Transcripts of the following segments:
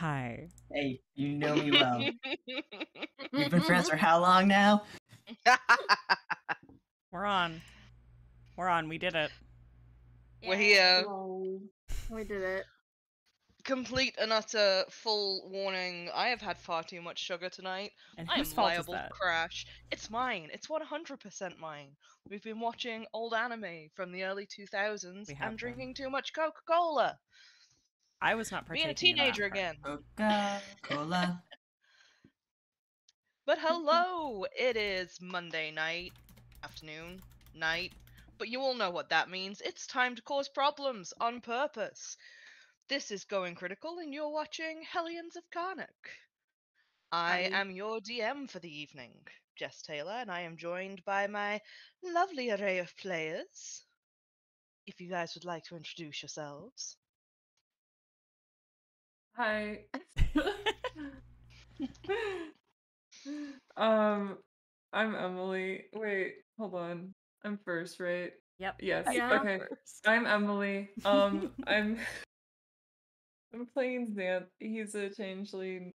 Hi. Hey, you know me well. We've been friends for how long now? We're on. We're on. We did it. We're here. Oh, we did it. Complete and utter full warning. I have had far too much sugar tonight. And I am whose fault is liable to crash. It's mine. It's 100% mine. We've been watching old anime from the early 2000s We have and been. drinking too much Coca Cola. I was not Being a teenager that again. Coca-Cola. But hello! it is Monday night, afternoon, night, but you all know what that means. It's time to cause problems on purpose. This is Going Critical, and you're watching Hellions of Carnocht. I Hi. am your DM for the evening, Jess Taylor, and I am joined by my lovely array of players. If you guys would like to introduce yourselves. Hi. um, I'm Emily. Wait, hold on. I'm first, right? Yep. Yes. Yeah. Okay. I'm Emily. Um, I'm I'm playing Zanthe. He's a changeling.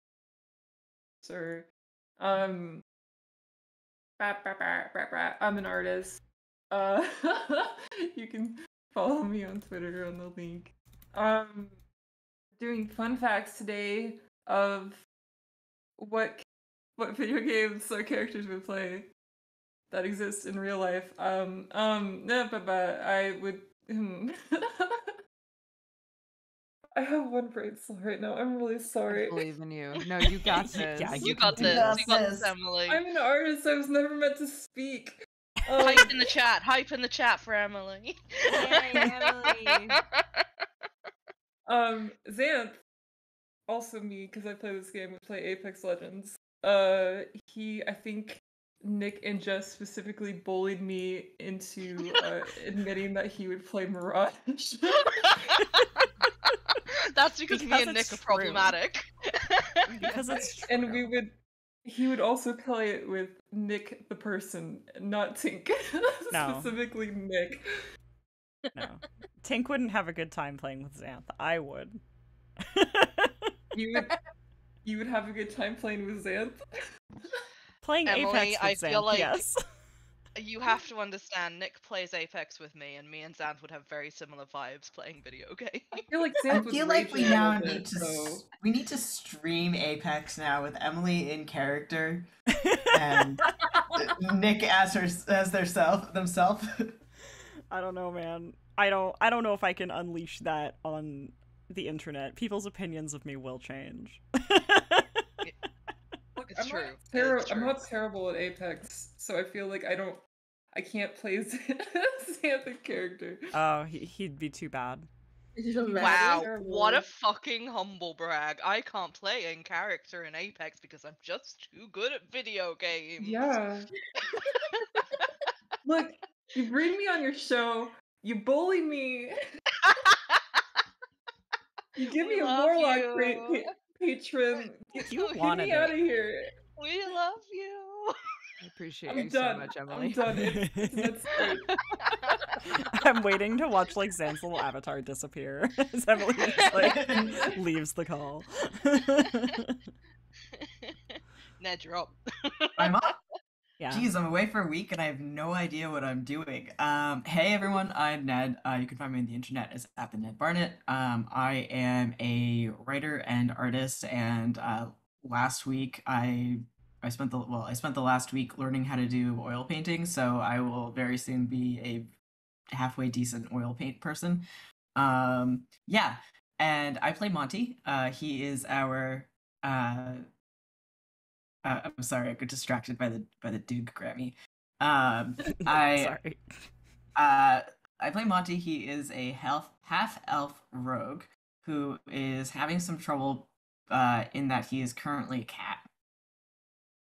Sir. Um. bah, bah, bah. I'm an artist. Uh, you can follow me on Twitter on the link. Um, doing fun facts today of what what video games our characters would play that exist in real life. Um, um, nah, but, but I would. hmm. I have one brain cell right now. I'm really I sorry. believe in you. No, you got this. Yeah, You you got can this. do You got this, this. Emily. I'm an artist. I was never meant to speak. Um, Hype in the chat. Hype in the chat for Emily. Yay, Emily. Um, Zanthe, also me, because I play this game, we play Apex Legends. Uh, he, I think Nick and Jess specifically bullied me into uh, admitting that he would play Mirage. That's because, me and it's Nick are problematic. Because it's true. and we would, he would also play it with Nick the person, not Tink. No. specifically Nick. No. Tink wouldn't have a good time playing with Zanthe. I would. You would, you would have a good time playing with Zanthe. playing Emily, Apex with I Zanthe, feel like- yes. you have to understand, Nick plays Apex with me, and me and Zanthe would have very similar vibes playing video games. I feel like Zanthe would feel like we now little need bit, to so- we need to stream Apex now with Emily in character and Nick as her as their self themselves. I don't know, man. I don't I don't know if I can unleash that on the internet. People's opinions of me will change. Look, It's I'm true. Not It's terri- I'm true. not terrible at Apex, so I feel like I don't, I can't play Zanthe character. oh, he, he'd be too bad. Wow, what a fucking humble brag. I can't play in character in Apex because I'm just too good at video games. Yeah. Look, you bring me on your show, you bully me, you give We me a love warlock you. pa- pa- patron. Get, You Get wanted me it. out of here. We love you. I appreciate I'm you done. so much, Emily. I'm Emily. done. It's, it's, that's it. I'm waiting to watch like Zan's little avatar disappear as Emily just, like leaves the call. Ned, you're up. I'm up. Yeah. Jeez, I'm away for a week and I have no idea what I'm doing. Um, hey everyone, I'm Ned. Uh, you can find me on the internet as at the Ned Barnett. Um, I am a writer and artist, and uh, last week I I spent the well I spent the last week learning how to do oil painting, so I will very soon be a halfway decent oil paint person. Um, yeah, and I play Monty. Uh, he is our uh, I'm sorry, I got distracted by the by the Duke Grammy. Um, I uh, I play Monty. He is a half half elf rogue who is having some trouble uh, in that he is currently a cat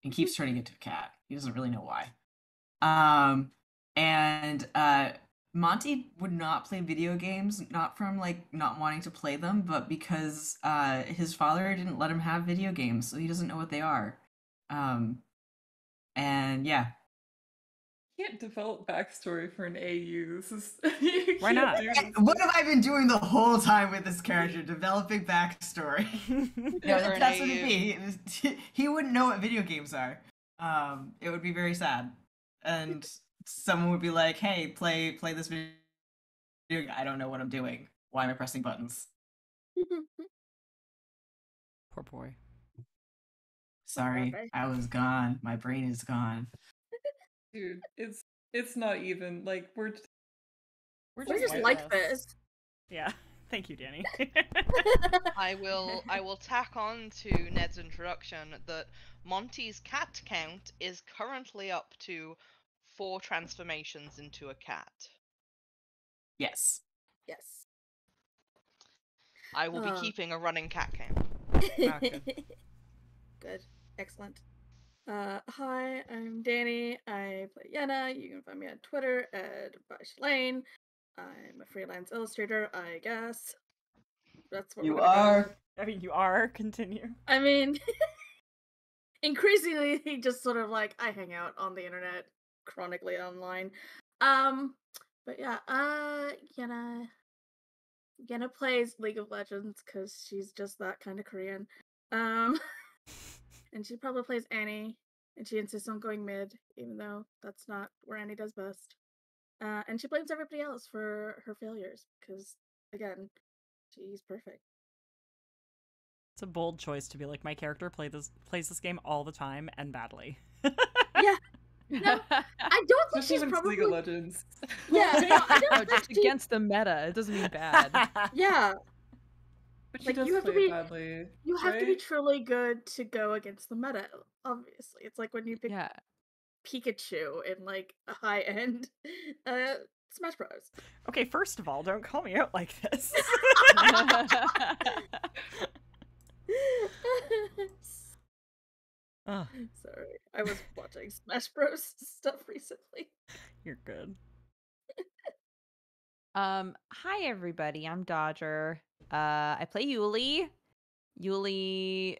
and keeps turning into a cat. He doesn't really know why. Um, and uh, Monty would not play video games, not from like not wanting to play them, but because uh, his father didn't let him have video games, so he doesn't know what they are. Um, and yeah, You can't develop backstory for an AU. This is Why can't not? do Hey, this. What have I been doing the whole time with this character? Developing backstory. no, For that, an that's what AU. it'd be. He- He wouldn't know what video games are. Um, it would be very sad, and someone would be like, "Hey, play play this video." game." I don't know what I'm doing. Why am I pressing buttons? Poor boy. Sorry, Okay. I was gone. My brain is gone. Dude, it's it's not even like we're just- We're We're just like this. Yeah. Thank you, Danny. I will I will tack on to Ned's introduction that Monty's cat count is currently up to four transformations into a cat. Yes. yes. I will Uh. be keeping a running cat count. good. Good. Excellent. Uh, hi, I'm Danny. I play Yenna. You can find me on Twitter at Bush Lane. I'm a freelance illustrator, I guess. That's what You we're gonna go are. with. I mean, you are. Continue. I mean, increasingly, he just sort of like I hang out on the internet, chronically online. Um, but yeah, uh, Yenna, Yenna plays League of Legends because she's just that kind of Korean. Um, and she probably plays Annie, and she insists on going mid, even though that's not where Annie does best. Uh, and she blames everybody else for her failures because, again, she's perfect. It's a bold choice to be like my character play this plays this game all the time and badly. Yeah, No, I don't think especially she's when probably. League of Legends. Yeah, no, I don't No, think just she- against the meta. It doesn't mean bad. Yeah, But she Like, does you have to be- badly. you have to be truly good to go against the meta. Obviously, it's like when you pick yeah. Pikachu in like a high end uh, Smash Bros. okay, first of all, don't call me out like this. Ugh, Sorry, I was watching Smash Bros stuff recently. you're good. Um, hi everybody, I'm Dodger. Uh, I play Yulie. Yulie,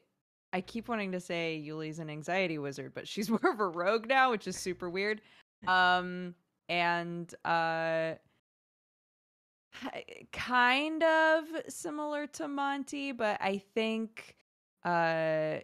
I keep wanting to say Yulie's an anxiety wizard, but she's more of a rogue now, which is super weird. Um, and uh, kind of similar to Monty, but I think uh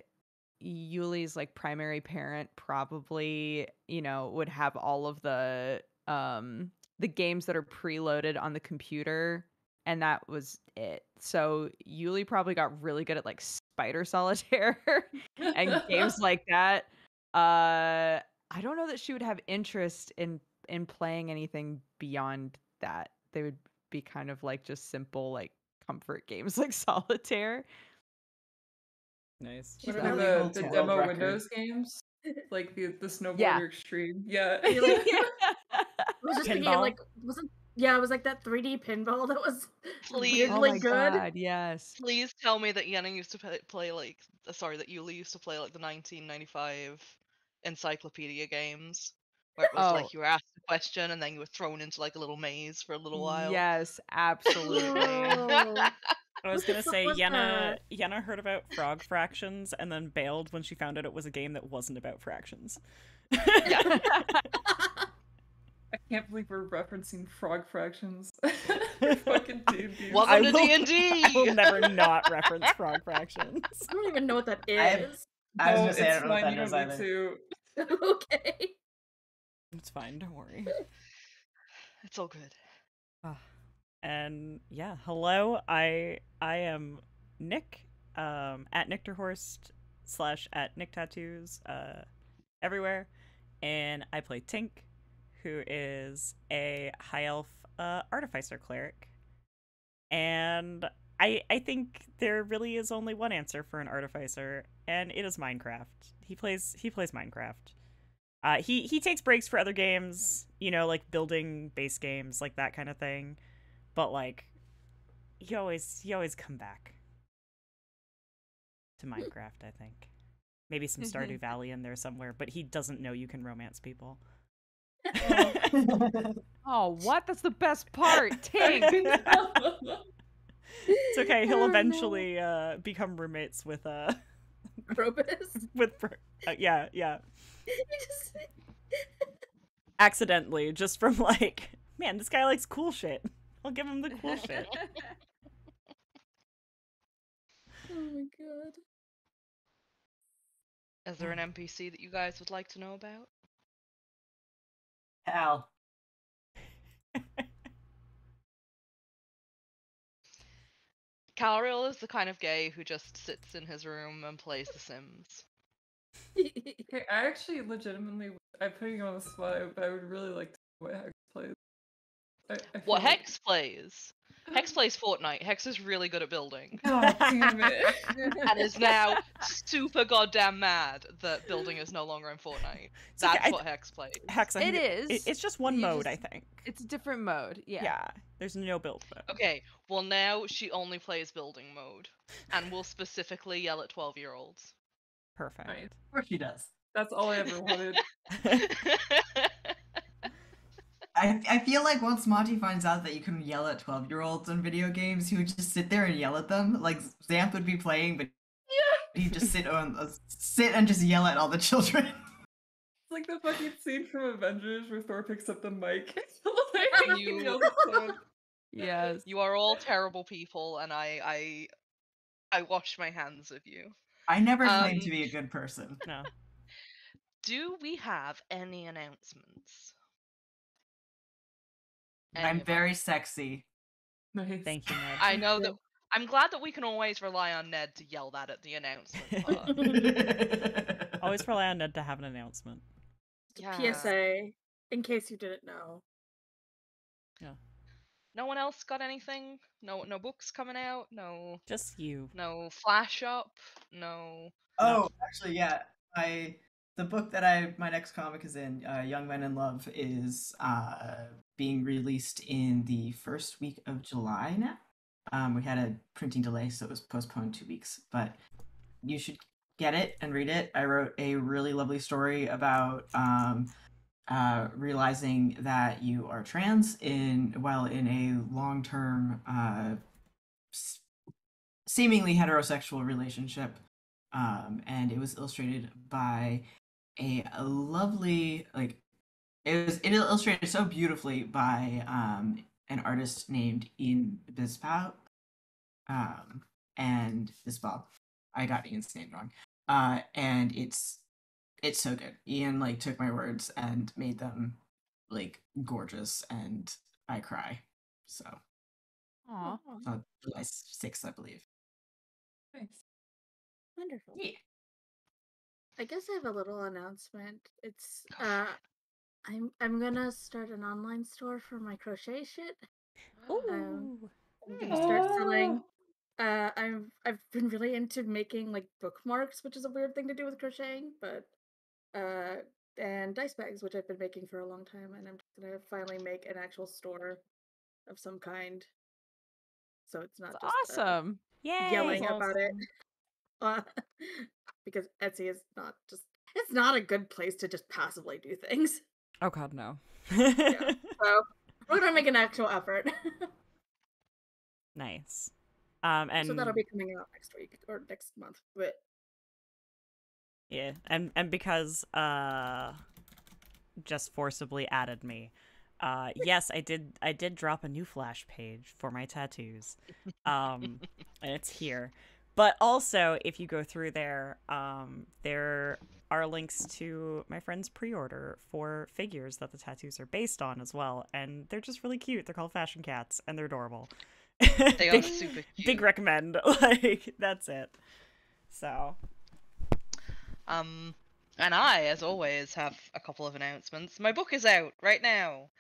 Yulie's like primary parent probably, you know, would have all of the um the games that are preloaded on the computer and that was it. So Yulie probably got really good at like spider solitaire and games like that. Uh I don't know that she would have interest in in playing anything beyond that. They would be kind of like just simple like comfort games like solitaire. Nice. What got are the the, world's the world demo record. Windows games? Like the the snowboarder Yeah. extreme. Yeah. I was just thinking of, Pinball? like wasn't yeah, it was like that 3D pinball that was Please. oh my good. god, yes. Please tell me that Yenna used to play, play like uh, sorry that Yulie used to play like the 1995 encyclopedia games where it was Oh. like you were asked a question and then you were thrown into like a little maze for a little while. Yes, absolutely. I was gonna say was Yenna that? Yenna heard about frog fractions and then bailed when she found out it was a game that wasn't about fractions. Yeah. I can't believe we're referencing frog fractions. Fucking D&D. Welcome I to will- D and D. I will never not reference frog fractions. I don't even know what that is. I've- I was No, gonna say I it's don't know what fine, that you don't need either. to. okay. It's fine, don't worry. It's all good. Ah, and yeah, hello. I I am Nick. Um, at Nicterhorst slash at Nick Tattoos. Uh, everywhere, and I play Tink, who is a high elf uh, artificer cleric. And I I think there really is only one answer for an artificer, and it is Minecraft. He plays he plays Minecraft. Uh, he he takes breaks for other games, you know, like building base games, like that kind of thing. But like, he always he always come back to Minecraft. I think maybe some Stardew Valley in there somewhere, but he doesn't know you can romance people. Oh, what? That's the best part. Tink. It's okay. He'll Oh, no. eventually uh, become roommates with uh Probus. with Br- uh, yeah yeah. Just- accidentally, just from like, man, this guy likes cool shit. I'll give him the cool shit. Oh my god. Is there an NPC that you guys would like to know about? Hal. Calriel is the kind of gay who just sits in his room and plays The Sims. Okay, I actually legitimately, I'm putting you on the spot, but I would really like to know what Hex plays. I, I What feel like- Hex plays? Hex plays Fortnite. Hex is really good at building. God oh, damn it. and is now super goddamn mad that building is no longer in Fortnite. It's okay, That's I- what Hex plays. Hex, I It think is. it- it's just one You mode, I think. It's a different mode. Yeah. Yeah. There's no build mode. Okay, well now she only plays building mode, and will specifically yell at twelve year olds. Perfect. Nice. Of course she does. That's all I ever wanted. I, I feel like once Monty finds out that you can yell at 12 year olds on video games, he would just sit there and yell at them. Like Zanthe would be playing, but he'd just sit on uh, sit and just yell at all the children. It's like the fucking scene from Avengers where Thor picks up the mic. Like, You- yells at someone. Yes. you are all terrible people, and I I I wash my hands of you. I never claimed to Um, be a good person. No. Do we have any announcements? Any I'm very sexy. Nice. Thank you, Ned. I know that. I'm glad that we can always rely on Ned to yell that at the announcement. part. Always rely on Ned to have an announcement. Yeah. PSA, in case you didn't know. Yeah. No one else got anything? No, no books coming out. No, Just you. no flash up. No. Oh, actually, yeah. I the book that I my next comic is in, uh, Young Men in Love, is uh, being released in the first week of July now. Um, we had a printing delay, so it was postponed two weeks. But you should get it and read it. I wrote a really lovely story about um, uh, realizing that you are trans in while in a long term, uh, s- seemingly heterosexual relationship um, and it was illustrated by a, a lovely like it was it illustrated so beautifully by um, an artist named Ian Bispout um, and Bisbal. I got Ian's name wrong. Uh, and it's it's so good. Ian like took my words and made them like gorgeous, and I cry. So Aw. uh, July sixth, I believe. Nice. Wonderful. Yeah. I guess I have a little announcement. It's uh I'm I'm gonna start an online store for my crochet shit. Um, I'm gonna start selling uh I've I've been really into making like bookmarks, which is a weird thing to do with crocheting, but uh and dice bags, which I've been making for a long time, and I'm just gonna finally make an actual store of some kind. So it's not That's just uh, awesome. Yay. yelling That's about it. Uh, because Etsy is not just it's not a good place to just passively do things. Oh god, no. So we're gonna make an actual effort. nice. Um and so that'll be coming out next week or next month. But yeah, and and because uh just forcibly added me. Uh yes, I did I did drop a new flash page for my tattoos. Um and it's here. But also if you go through there, um there are links to my friend's pre-order for figures that the tattoos are based on as well and they're just really cute. They're called fashion cats and they're adorable. They are super cute. Big recommend. Like that's it. So Um, and I, as always, have a couple of announcements. My book is out right now.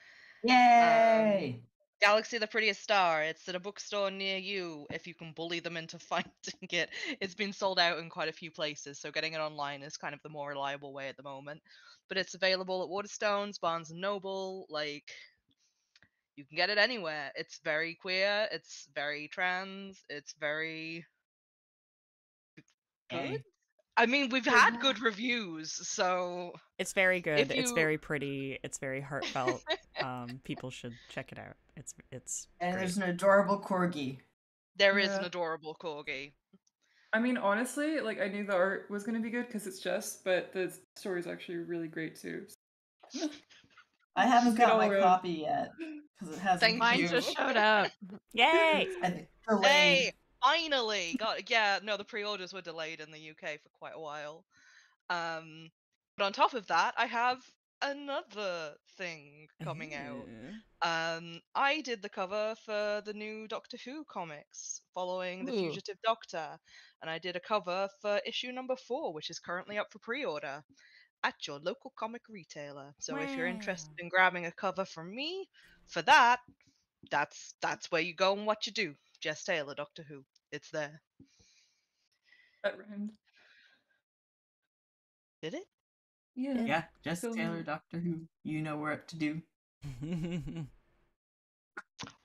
Yay! Galaxy the Prettiest Star. It's at a bookstore near you if you can bully them into finding it. It's been sold out in quite a few places, so getting it online is kind of the more reliable way at the moment. But it's available at Waterstones, Barnes and Noble, like you can get it anywhere. It's very queer, it's very trans, it's very good. I mean, we've had good reviews, so It's very good. It's very pretty. It's very heartfelt. um, people should check it out. It's it's And great. there's an adorable corgi. there is an adorable corgi. I mean, honestly, like I knew the art was gonna be good because it's just, but the story is actually really great too. I haven't got my over it. copy yet because it hasn't. Thank Mine just showed up. Yay! And delayed. Hey, finally! Got yeah. No, the pre-orders were delayed in the UK for quite a while. Um, but on top of that, I have another thing coming out. Um, I did the cover for the new Doctor Who comics following the Ooh. Fugitive Doctor, and I did a cover for issue number four, which is currently up for pre-order at your local comic retailer. So if you're interested in grabbing a cover from me for that, that's that's where you go and what you do. Jess Taylor, Doctor Who. It's there. That rhymed. Did it? Yeah. Yeah, just So- Taylor, Doctor Who. You know what to do.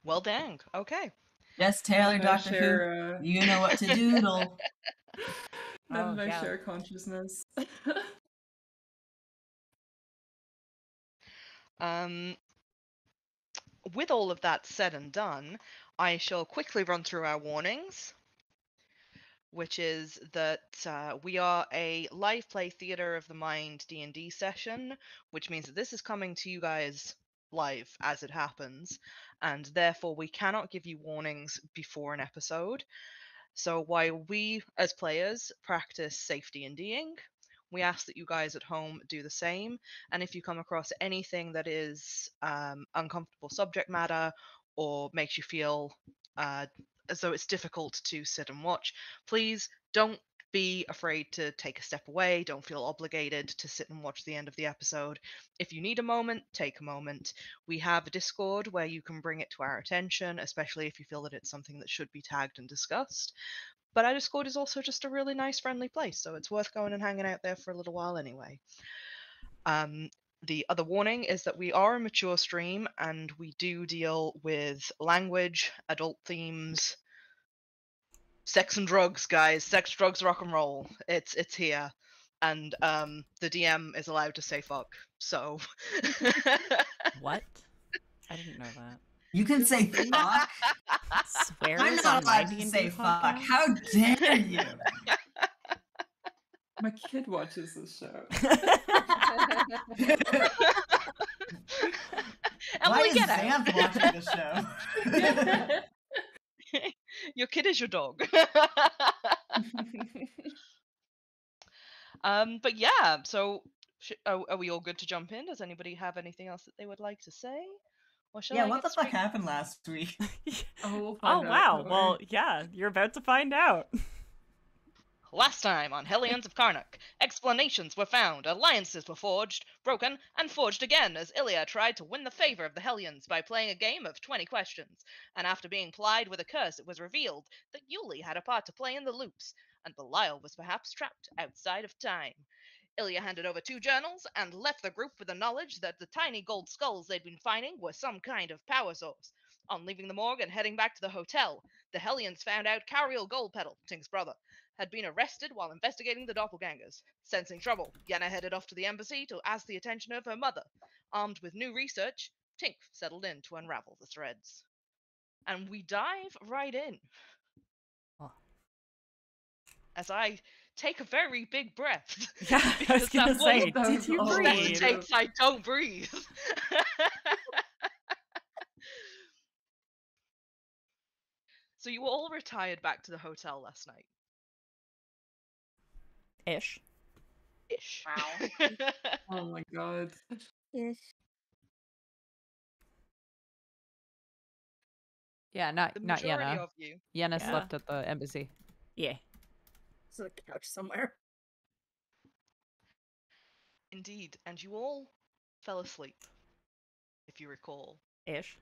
Well, dang. Okay. Just Taylor, None of Doctor my share, Who. uh, You know what to doodle. none Oh, of my yeah. share consciousness. Um, with all of that said and done, I shall quickly run through our warnings, which is that uh, we are a live play theater of the mind D&D session, which means that this is coming to you guys live as it happens, and therefore we cannot give you warnings before an episode. So while we as players practice safety and D'ing, we ask that you guys at home do the same and if you come across anything that is um, uncomfortable subject matter or makes you feel uh, as though it's difficult to sit and watch, please don't be afraid to take a step away. Don't feel obligated to sit and watch the end of the episode. If you need a moment, take a moment. We have a Discord where you can bring it to our attention, especially if you feel that it's something that should be tagged and discussed. But our Discord is also just a really nice, friendly place, so it's worth going and hanging out there for a little while anyway. Um, the other warning is that we are a mature stream and we do deal with language, adult themes, sex and drugs, guys. Sex, drugs, rock and roll. It's it's here. And um the DM is allowed to say fuck. So what? I didn't know that. You can say fuck. Swears I'm not allowed to D&D say fuck. podcast? How dare you? my kid watches this show. Why Emily, is get out. Zanthe watching the show? your kid is your dog. um, but yeah, so sh- are, are we all good to jump in? Does anybody have anything else that they would like to say? Or shall yeah, I what get the fuck happened last week? oh, we'll oh wow. Well, yeah, you're about to find out. Last time on Hellions of Carnocht, explanations were found, alliances were forged, broken, and forged again as Ilya tried to win the favor of the Hellions by playing a game of 20 questions. And after being plied with a curse, it was revealed that Yulie had a part to play in the loops, and Belial was perhaps trapped outside of time. Ilya handed over two journals and left the group with the knowledge that the tiny gold skulls they'd been finding were some kind of power source. On leaving the morgue and heading back to the hotel, the Hellions found out Cariel Goldpetal, Tink's brother, had been arrested while investigating the doppelgangers. Sensing trouble, Yenna headed off to the embassy to ask the attention of her mother. Armed with new research, Tink settled in to unravel the threads. And we dive right in. Oh. As I take a very big breath. Yeah, I was because gonna say, did you all breathe? takes I don't breathe. so you were all retired back to the hotel last night. Ish. Ish. Wow. Oh my god. Yes. Yeah, not the not majority Yenna. Yenna Yeah. slept at the embassy. Yeah. It's on a couch somewhere. Indeed, and you all fell asleep, if you recall, Ish.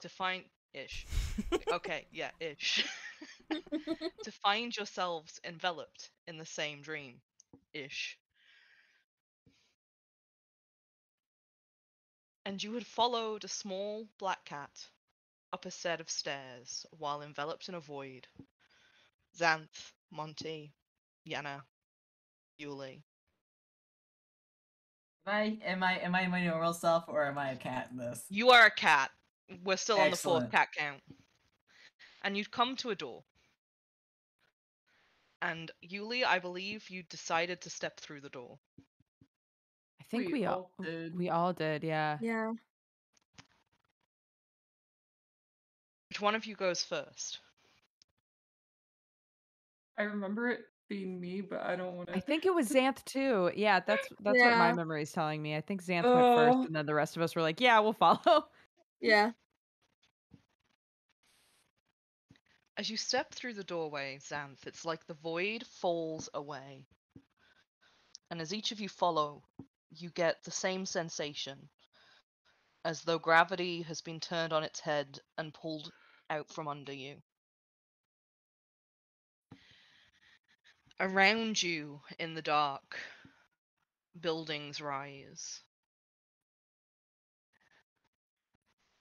to find ish. Okay, yeah, ish. to find yourselves enveloped in the same dream, ish. And you had followed a small black cat up a set of stairs while enveloped in a void. Zanthe, Monty, Yenna, Yulie. Am I am I am I my normal self or am I a cat in this? You are a cat. We're still on the fourth cat count. And you'd come to a door. And Yulie, I believe you decided to step through the door. I think We we, all all did. we all did, yeah. Yeah. Which one of you goes first? I remember it being me, but I don't want to. I think it was Zanthe too. Yeah, that's that's what my memory is telling me. I think Zanthe went Oh. first, and then the rest of us were like, "Yeah, we'll follow." Yeah. As you step through the doorway, Zanthe, it's like the void falls away. And as each of you follow, you get the same sensation as though gravity has been turned on its head and pulled out from under you. Around you in the dark, buildings rise.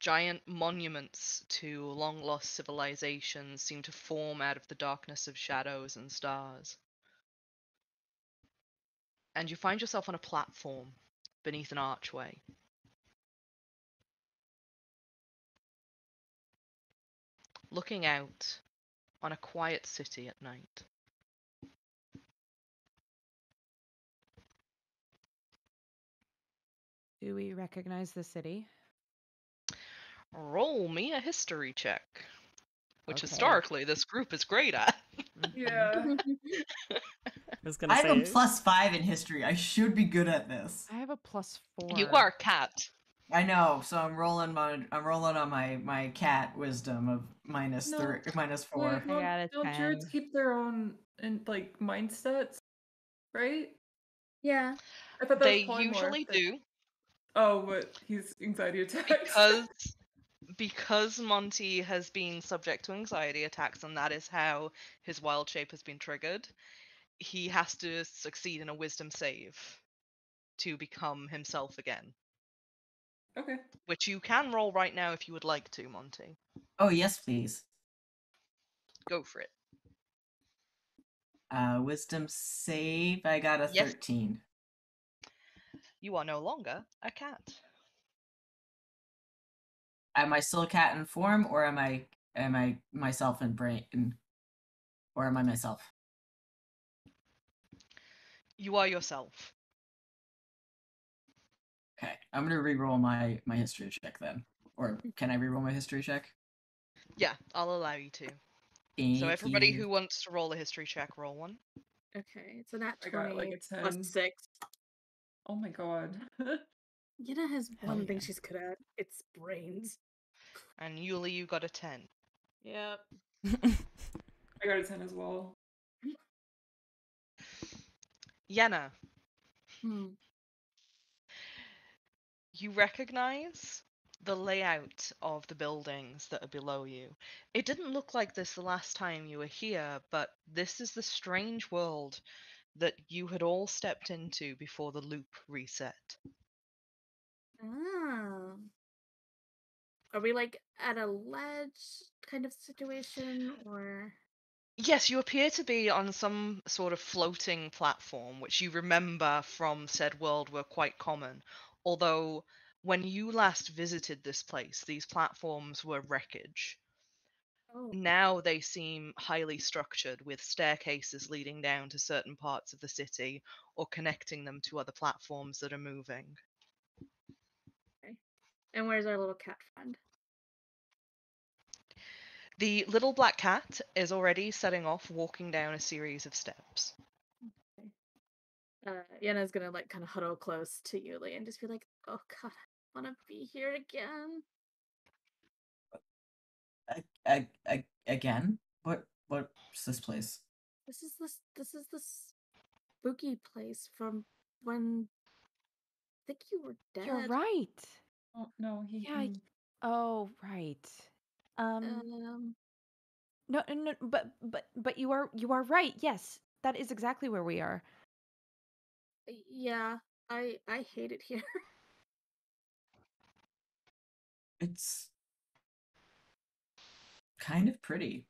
Giant monuments to long lost civilizations seem to form out of the darkness of shadows and stars. And you find yourself on a platform beneath an archway. Looking out on a quiet city at night. Do we recognize the city? Roll me a history check, which Okay. historically this group is great at. Yeah. I was gonna I have say a plus five in history. I should be good at this. I have a plus four. You are a cat. I know, so I'm rolling my I'm rolling on my my cat wisdom of minus No, three minus four. Wait, don't, got don't druids keep their own and like mindsets, right? Yeah. I thought that They was polymorph. usually do Oh, but he's anxiety attacks. because because Monty has been subject to anxiety attacks and that is how his wild shape has been triggered. He has to succeed in a wisdom save to become himself again, okay. which you can roll right now if you would like to, Monty. Oh yes, please. Go for it. Uh, wisdom save. I got a Yes. thirteen. You are no longer a cat. Am I still a cat in form, or am I am I myself in brain, or am I myself? You are yourself. Okay, I'm gonna re-roll my my history check then. Or can I re-roll my history check? Yeah, I'll allow you to. so everybody you. who wants to roll a history check, roll one. Okay, it's a nat I got, 20 like, a plus 10. 6. Oh my god. Yenna has Hell one thing she's good at. It's brains. And Yulie, you got a 10. Yep. I got a 10 as well. Yenna, Hmm. you recognize the layout of the buildings that are below you. It didn't look like this the last time you were here, but this is the strange world that you had all stepped into before the loop reset. Ah. Are we like at a ledge kind of situation or Yes, you appear to be on some sort of floating platform, which you remember from said world were quite common. Although, when you last visited this place, these platforms were wreckage. Oh. Now they seem highly structured with staircases leading down to certain parts of the city or connecting them to other platforms that are moving. And where's our little cat friend? The little black cat is already setting off walking down a series of steps. Uh, Yenna's gonna like kind of huddle close to Yulie and just be like, "Oh God, I want to be here again." A- a- a- again? What what's this place? This is this this is this spooky place from when I think you were dead. You're right. Oh, no, he. Yeah, I- he- Oh, right. Um, Um, no, no, no, but but but you are you are right. Yes, that is exactly where we are. yeah, I I hate it here. It's kind of pretty.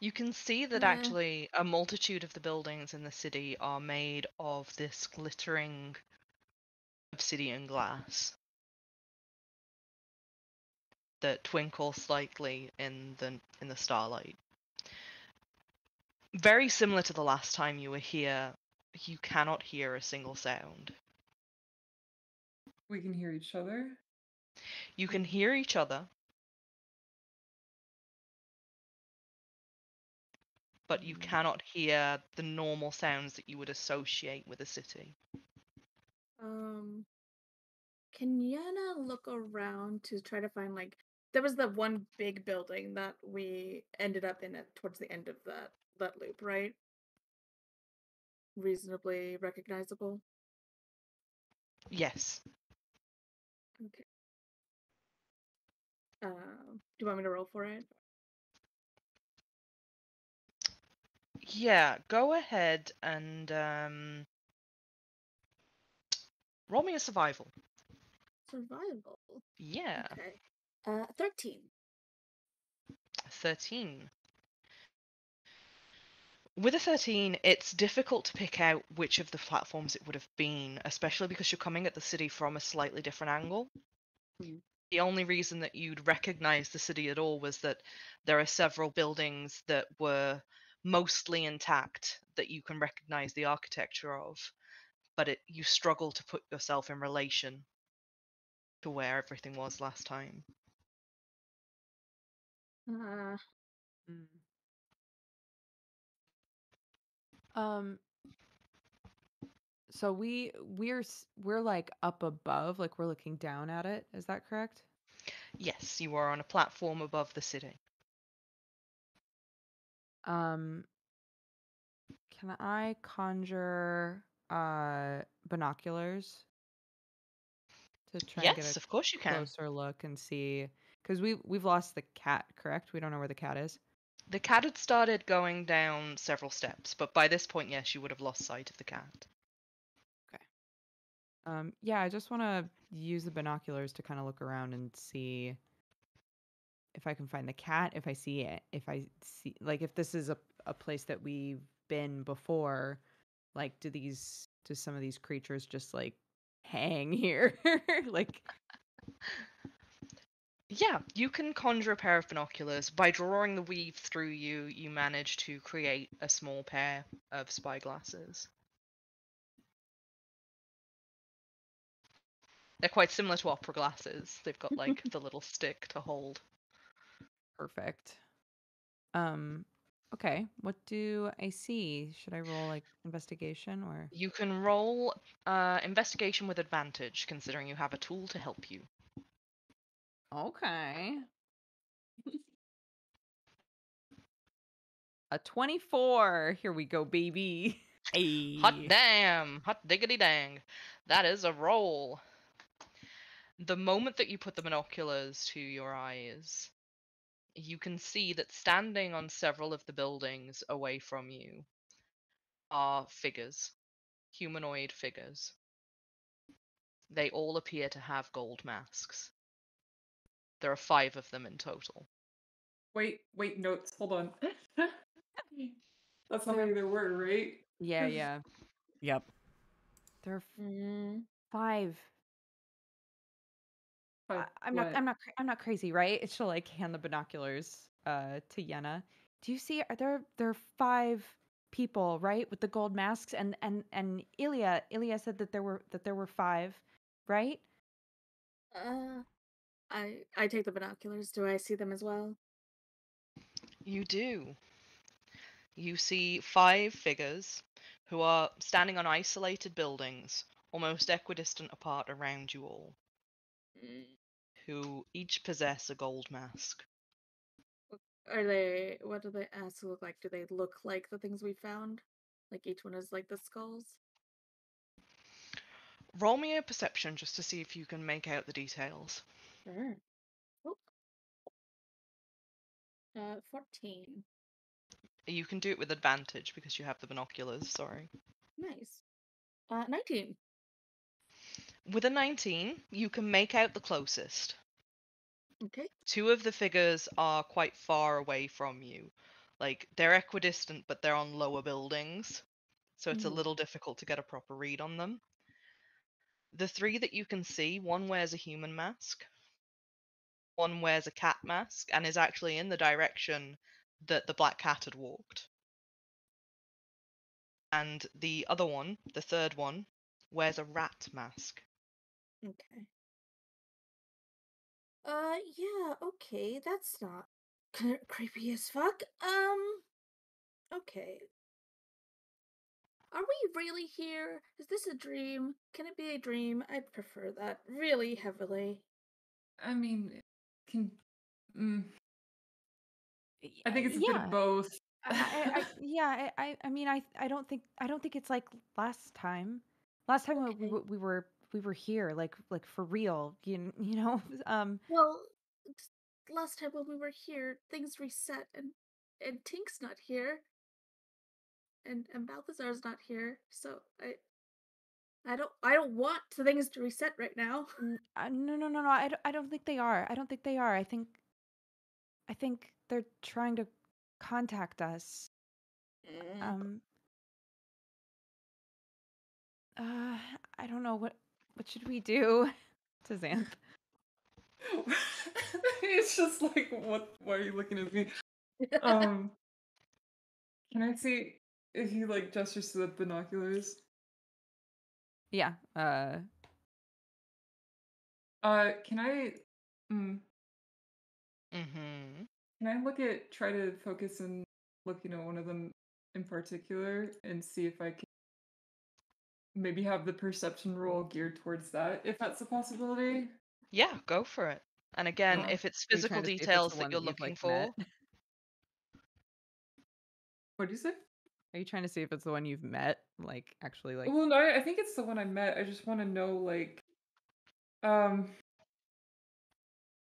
You can see that Yeah. actually a multitude of the buildings in the city are made of this glittering obsidian glass that twinkle slightly in the in the starlight. Very similar to the last time you were here, You cannot hear a single sound. We can hear each other. You can hear each other, but you Mm. cannot hear the normal sounds that you would associate with a city. Um, can Yenna look around to try to find like there was the one big building that we ended up in at towards the end of that that loop, right? Reasonably recognizable. Yes. Okay. Um, do you want me to roll for it? Yeah, go ahead and um, roll me a survival. Survival. Yeah, Okay. Uh, thirteen. 13. With a 13, it's difficult to pick out which of the platforms it would have been, especially because you're coming at the city from a slightly different angle. Hmm. The only reason that you'd recognize the city at all was that there are several buildings that were mostly intact that you can recognize the architecture of, but it you struggle to put yourself in relation to where everything was last time. Uh, Mm. Um. So we we're we're like up above, like we're looking down at it. Is that correct? Yes, you are on a platform above the city. Um. Can I conjure uh binoculars to try and get Yes, a of course you can. closer look and see? Because we we've lost the cat, correct? We don't know where the cat is. The cat had started going down several steps, but by this point, yes, you would have lost sight of the cat. Okay. Um, yeah, I just want to use the binoculars to kind of look around and see if I can find the cat, if I see it, if I see, like, if this is a, a place that we've been before, like, do these, do some of these creatures just like hang here? like, Yeah, you can conjure a pair of binoculars. By drawing the weave through you, you manage to create a small pair of spyglasses. They're quite similar to opera glasses. They've got like the little stick to hold. perfect. Um, okay, what do I see? Should I roll like investigation or? You can roll uh, investigation with advantage, considering you have a tool to help you. Okay. A 24. Here we go, baby. Hey. Hot damn! Hot diggity dang! That is a roll. The moment that you put the binoculars to your eyes, you can see that standing on several of the buildings away from you are figures, humanoid figures. They all appear to have gold masks. There are five of them in total. Wait, wait, notes. Hold on. That's how many there were, right? Yeah, yeah. Yep. There are f- mm, five. I, But I'm not. I'm not. I'm not crazy, right? She'll like hand the binoculars uh to Yenna. Do you see? Are there? There are five people, right, with the gold masks, and and and Ilya. Ilya said that there were that there were five, right? uh, I I take the binoculars. Do I see them as well? You do. You see five figures who are standing on isolated buildings, almost equidistant apart around you all, who each possess a gold mask. Are they? What do they ask look like? Do they look like the things we found? Like each one is like the skulls. Roll me a perception just to see if you can make out the details. Sure. Oh. Uh, fourteen. You can do it with advantage because you have the binoculars, sorry. Nice. Uh, nineteen. With a 19, you can make out the closest. Okay. Two of the figures are quite far away from you. Like, they're equidistant, but they're on lower buildings. So it's a Mhm. little difficult to get a proper read on them. The three that you can see one wears a human mask, one wears a cat mask, and is actually in the direction that the black cat had walked. and the other one, the third one, wears a rat mask. Okay. Uh, yeah, okay, that's not cre- creepy as fuck. Um, okay. Are we really here? Is this a dream? Can it be a dream? I'd prefer that really heavily. I mean, can mm, I Y- think it's a yeah. bit of both. I, I, I, yeah, I, I- I mean, I, I don't think, I don't think it's like last time. Last time we, we, Okay. we were, we were here, like, like for real. You, you know, um, Well, last time when we were here, things reset and and Tink's not here. And and Balthazar's not here, so I I don't I don't want things to reset right now. uh, no, no, no, no. I, don't- I don't think they are. I don't think they are. I think, I think they're trying to contact us. Um. Uh, I don't know what, what should we do to Xanth? it's just like, what? Why are you looking at me? Um, can I see if he like gestures to the binoculars? Yeah. Uh. Uh, can I? Mm, Mm-hmm. can I look at try to focus and looking at one of them in particular and see if I can maybe have the perception roll geared towards that, if that's a possibility. Yeah, go for it. And again, Well, if it's physical trying to see it's details that you're looking like, for, met? What do you say? Are you trying to see if it's the one you've met? Like, actually, like. well, no, I I think it's the one I met. I just want to know, like, um,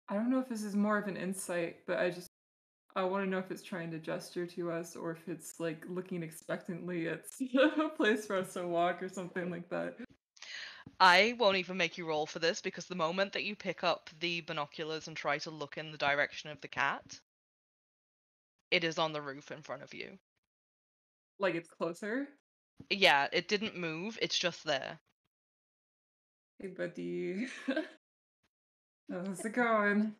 I don't know if this is more of an insight, but I just I want to know if it's trying to gesture to us or if it's like looking expectantly at a place for us to walk or something like that. I won't even make you roll for this because the moment that you pick up the binoculars and try to look in the direction of the cat, it is on the roof in front of you. Like it's closer. Yeah, it didn't move, it's just there. Hey, buddy. How's it going?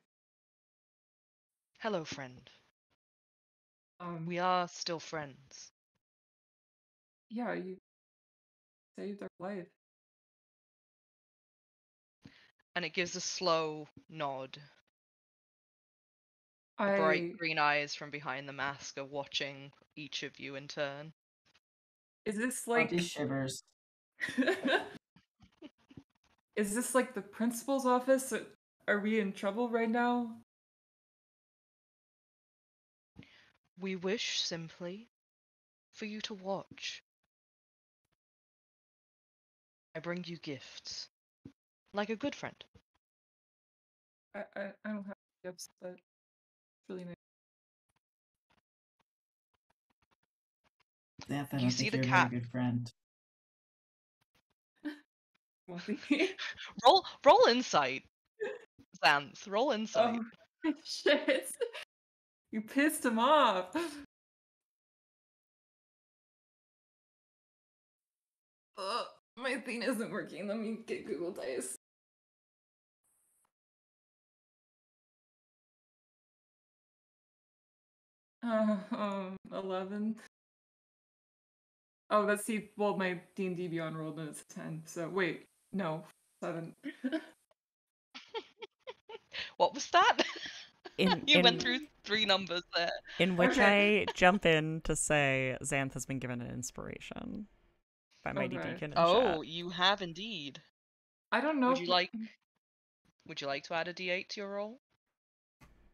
Hello, friend. Um, We are still friends. yeah, you saved our life. And it gives a slow nod. The bright green eyes from behind the mask are watching each of you in turn. is this Like like shivers. is this like the principal's office? Are we in trouble right now? We wish simply for you to watch. I bring you gifts. Like a good friend. I I, I don't have gifts, but it's really nice. Xanth, I You don't see think the you're a cat- very good friend. Molly. Roll roll insight. Xanth, roll insight. oh shit! You pissed him off. Ugh, my thing isn't working. Let me get Google Dice. Uh, um, eleven. Oh, that's the well, my D and D Beyond rolled and it's a ten. So wait, no, seven. What was that? In you in, went through three numbers there. in which Okay. I jump in to say Xanth has been given an inspiration by Mighty Okay. Deacon. Oh, chat. you have indeed. I don't know. Would if you like would you like to add a D8 to your roll?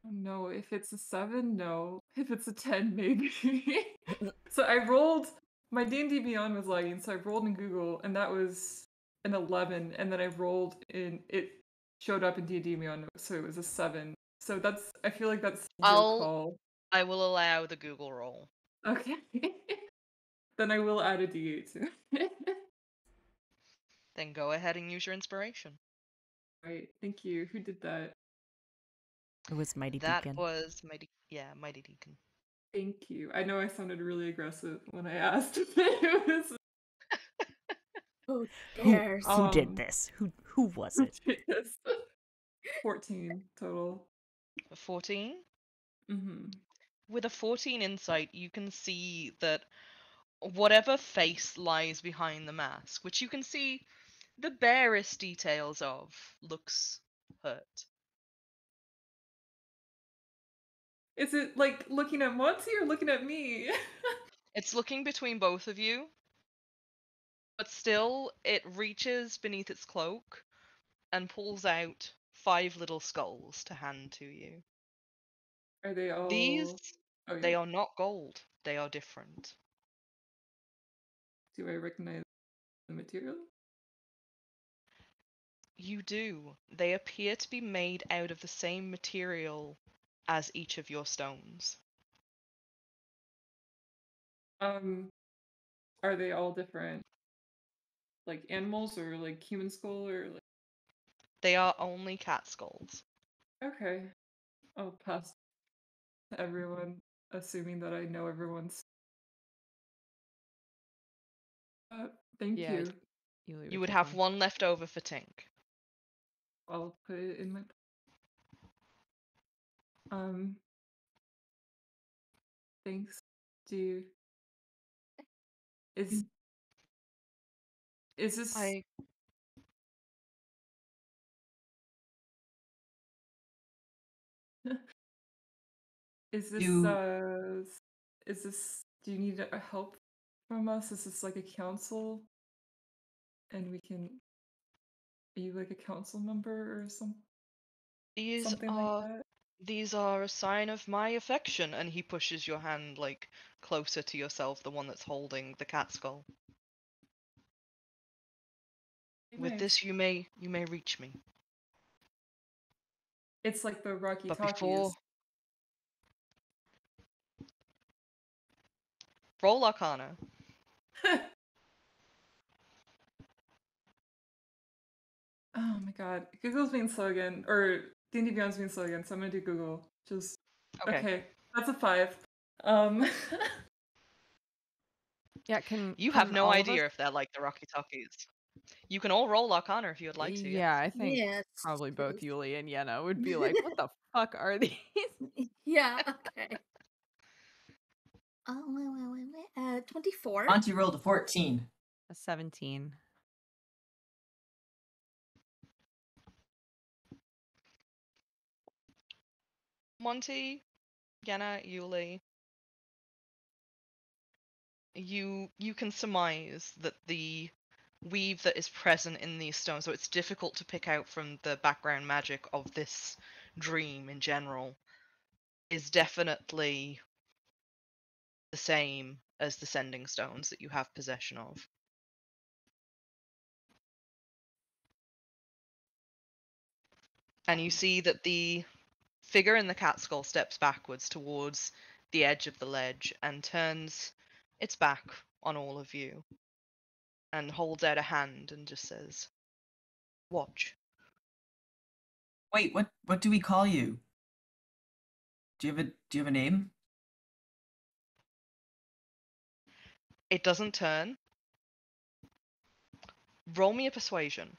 No, if it's a seven, no. If it's a ten, maybe. so I rolled. My D and D Beyond was lagging, so I rolled in Google, and that was an eleven. And then I rolled in. It showed up in D and D Beyond, so it was a seven. So that's. I feel like that's your I'll- call. I will allow the Google roll. Okay. then I will add a D8 to. it. Then go ahead and use your inspiration. right. Thank you. Who did that? It was Mighty That Deacon. was Mighty yeah, Mighty Deacon. Thank you. I know I sounded really aggressive when I asked if it was Who Who, dares? who did Um, this? Who who was it? Fourteen 14 total. 14? Mm-hmm. With a 14 insight, you can see that whatever face lies behind the mask, which you can see the barest details of, looks hurt. Is it like looking at Monty or looking at me? It's looking between both of you, but still, it reaches beneath its cloak and pulls out five little skulls to hand to you. Are they all? These, Oh, they are not gold, they are different. Do I recognize the material? You do. They appear to be made out of the same material as each of your stones. Um, are they all different? Like animals or like human skull or like? They are only cat skulls. Okay, I'll pass to everyone, assuming that I know everyone's. Uh, thank Yeah, you. Yulie You would have one left over for Tink. I'll put it in my. Um. Thanks. Do you... is is this I is this Do- uh is this do you need a help from us? Is this like a council? And we can are you like a council member or some these something are like that? these are a sign of my affection and he pushes your hand like closer to yourself, the one that's holding the cat skull. With this you may you may reach me. It's like the Rocky But Talkies. before roll Arcana. Oh my god. Google's being slow again. Or D&D Beyond's being slow again, so I'm gonna do Google. Just Okay. okay. That's a five. Um Yeah, can You have can no idea us- if they're like the Rocky Talkies. You can all roll Arcana if you would like to. Yeah, I think Yes. probably both. Yulie and Yenna would be like, "What the fuck are these?" Yeah, okay. Oh, wait, wait, wait, wait. Uh, 24. Monty rolled a 14. A seventeen. Monty, Yenna, Yulie. You you can surmise that the weave that is present in these stones, so it's difficult to pick out from the background magic of this dream in general, is definitely the same as the sending stones that you have possession of. And you see that the figure in the cat skull steps backwards towards the edge of the ledge and turns its back on all of you and holds out a hand and just says, Watch. Wait, what what do we call you? Do you have a do you have a name? It doesn't turn. Roll me a persuasion.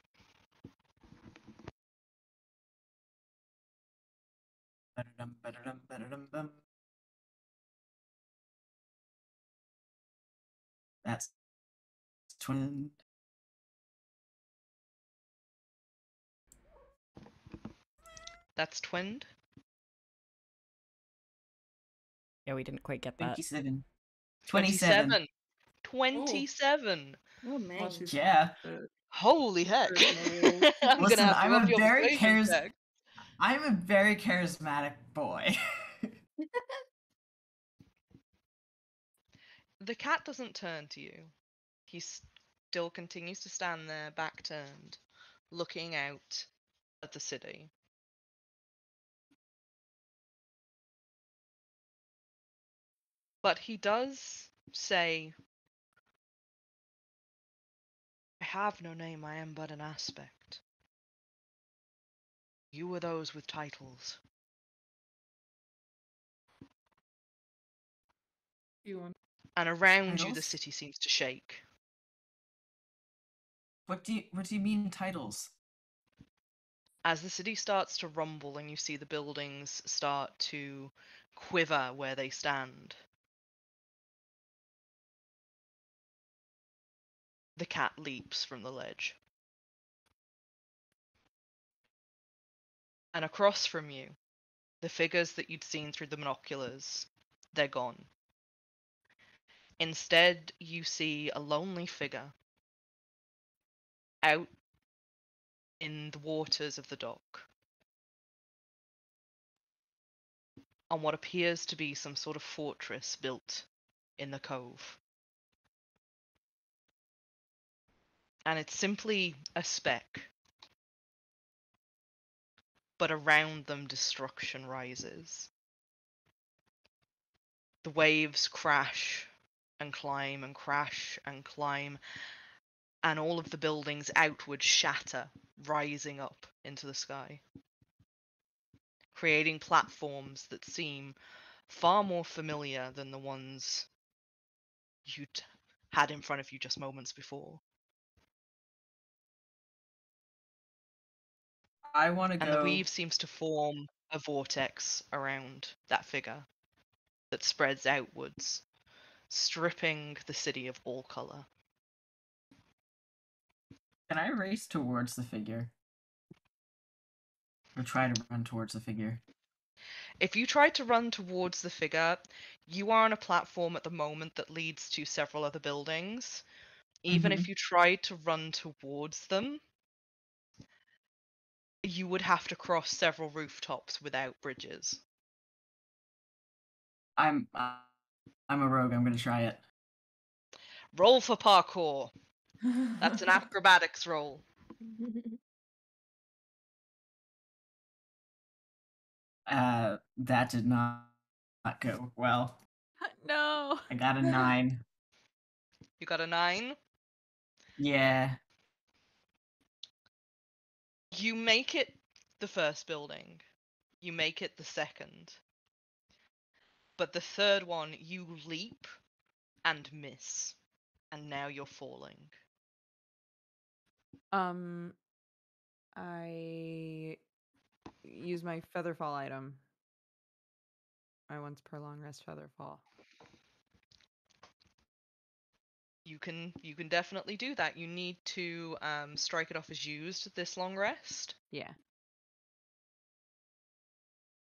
Ba-da-dum, ba-da-dum, ba-da-dum. That's twin. That's twinned. Yeah, we didn't quite get that. 27. 27. 27. Oh, man. Yeah. Holy heck. I'm Listen, gonna I'm a very persuasion charis- check. I'm a very charismatic boy. The cat doesn't turn to you. He still continues to stand there, back turned, looking out at the city. But he does say, I have no name, I am but an aspect. You are those with titles. you want And around you, the city seems to shake. What do you what do you mean titles? as the city starts to rumble and you see the buildings start to quiver where they stand, the cat leaps from the ledge. And across from you, the figures that you'd seen through the binoculars, they're gone. Instead, you see a lonely figure out in the waters of the dock on what appears to be some sort of fortress built in the cove. And it's simply a speck. But around them, destruction rises. The waves crash and climb and crash and climb, and all of the buildings outward shatter, rising up into the sky creating platforms that seem far more familiar than the ones you'd had in front of you just moments before. I want to go. And the weave seems to form a vortex around that figure that spreads outwards, stripping the city of all color. Can I race towards the figure? Or try to run towards the figure? If you try to run towards the figure, you are on a platform at the moment that leads to several other buildings. Even if you tried to run towards them, you would have to cross several rooftops without bridges. I'm uh, I'm a rogue. I'm gonna try it. Roll for parkour. That's an acrobatics roll. Uh, that did not, not go well. no. I got a nine. You got a nine. Yeah. You make it the first building. You make it the second. But the third one, you leap and miss. And now you're falling. Um, I use my featherfall item. My once per long rest featherfall. You can you can definitely do that. You need to um, strike it off as used this long rest. Yeah.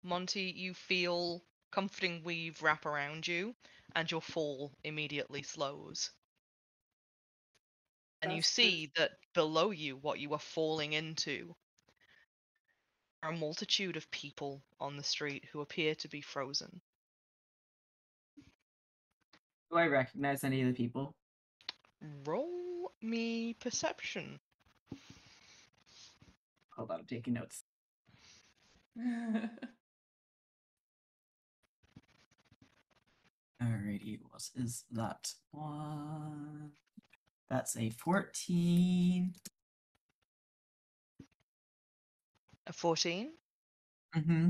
Monty, you feel comforting weave wrap around you, and your fall immediately slows. And you see that below you, what you are falling into, are a multitude of people on the street who appear to be frozen. Do I recognize any of the people? Roll me perception. Hold on, I'm taking notes. Alrighty, what is that one? That's a 14. A 14. Mm-hmm.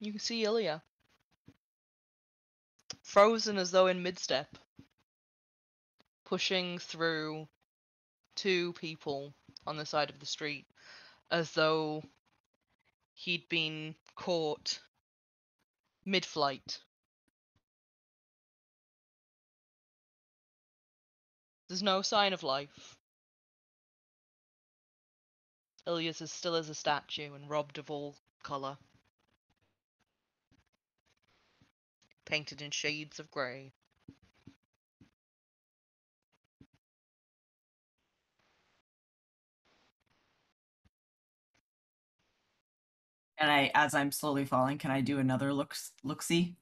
You can see Ilya. Frozen as though in midstep. Pushing through two people on the side of the street as though he'd been caught mid There's no sign of life. Ilya's is still as a statue and robbed of all colour. Painted in shades of grey. And I, as I'm slowly falling, can I do another look look see?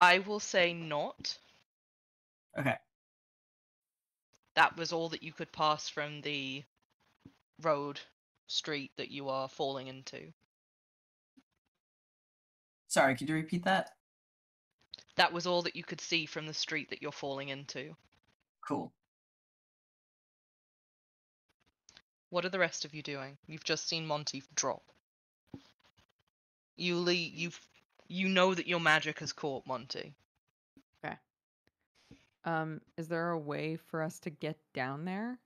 I will say not. Okay. That was all that you could pass from the road street that you are falling into. Sorry, could you repeat that? That was all that you could see from the street that you're falling into. Cool. What are the rest of you doing? You've just seen Monty drop. Yulie, you've you know that your magic has caught Monty. Um, is there a way for us to get down there?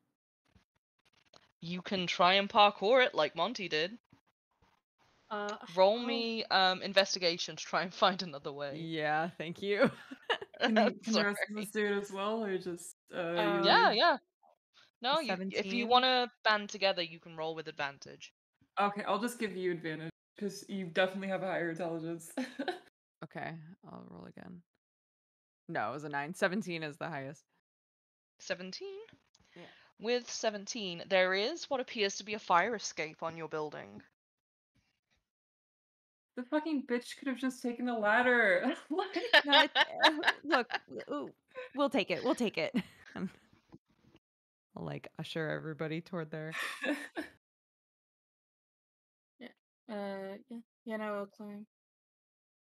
You can try and parkour it like Monty did. Uh, Roll me um investigation to try and find another way. Yeah, thank you. Can, you, can the rest of us do it as well, or just uh, Um. Yeah, yeah. No, you, if you want to band together, you can roll with advantage. Okay, I'll just give you advantage because you definitely have a higher intelligence. Okay, I'll roll again. No, it was a nine. 17 is the highest. 17? Yeah. With 17, there is what appears to be a fire escape on your building. the fucking bitch could have just taken the ladder. No, look, w- we'll take it. We'll take it. I'll like usher everybody toward there. Uh, yeah, yeah, no, I'll climb.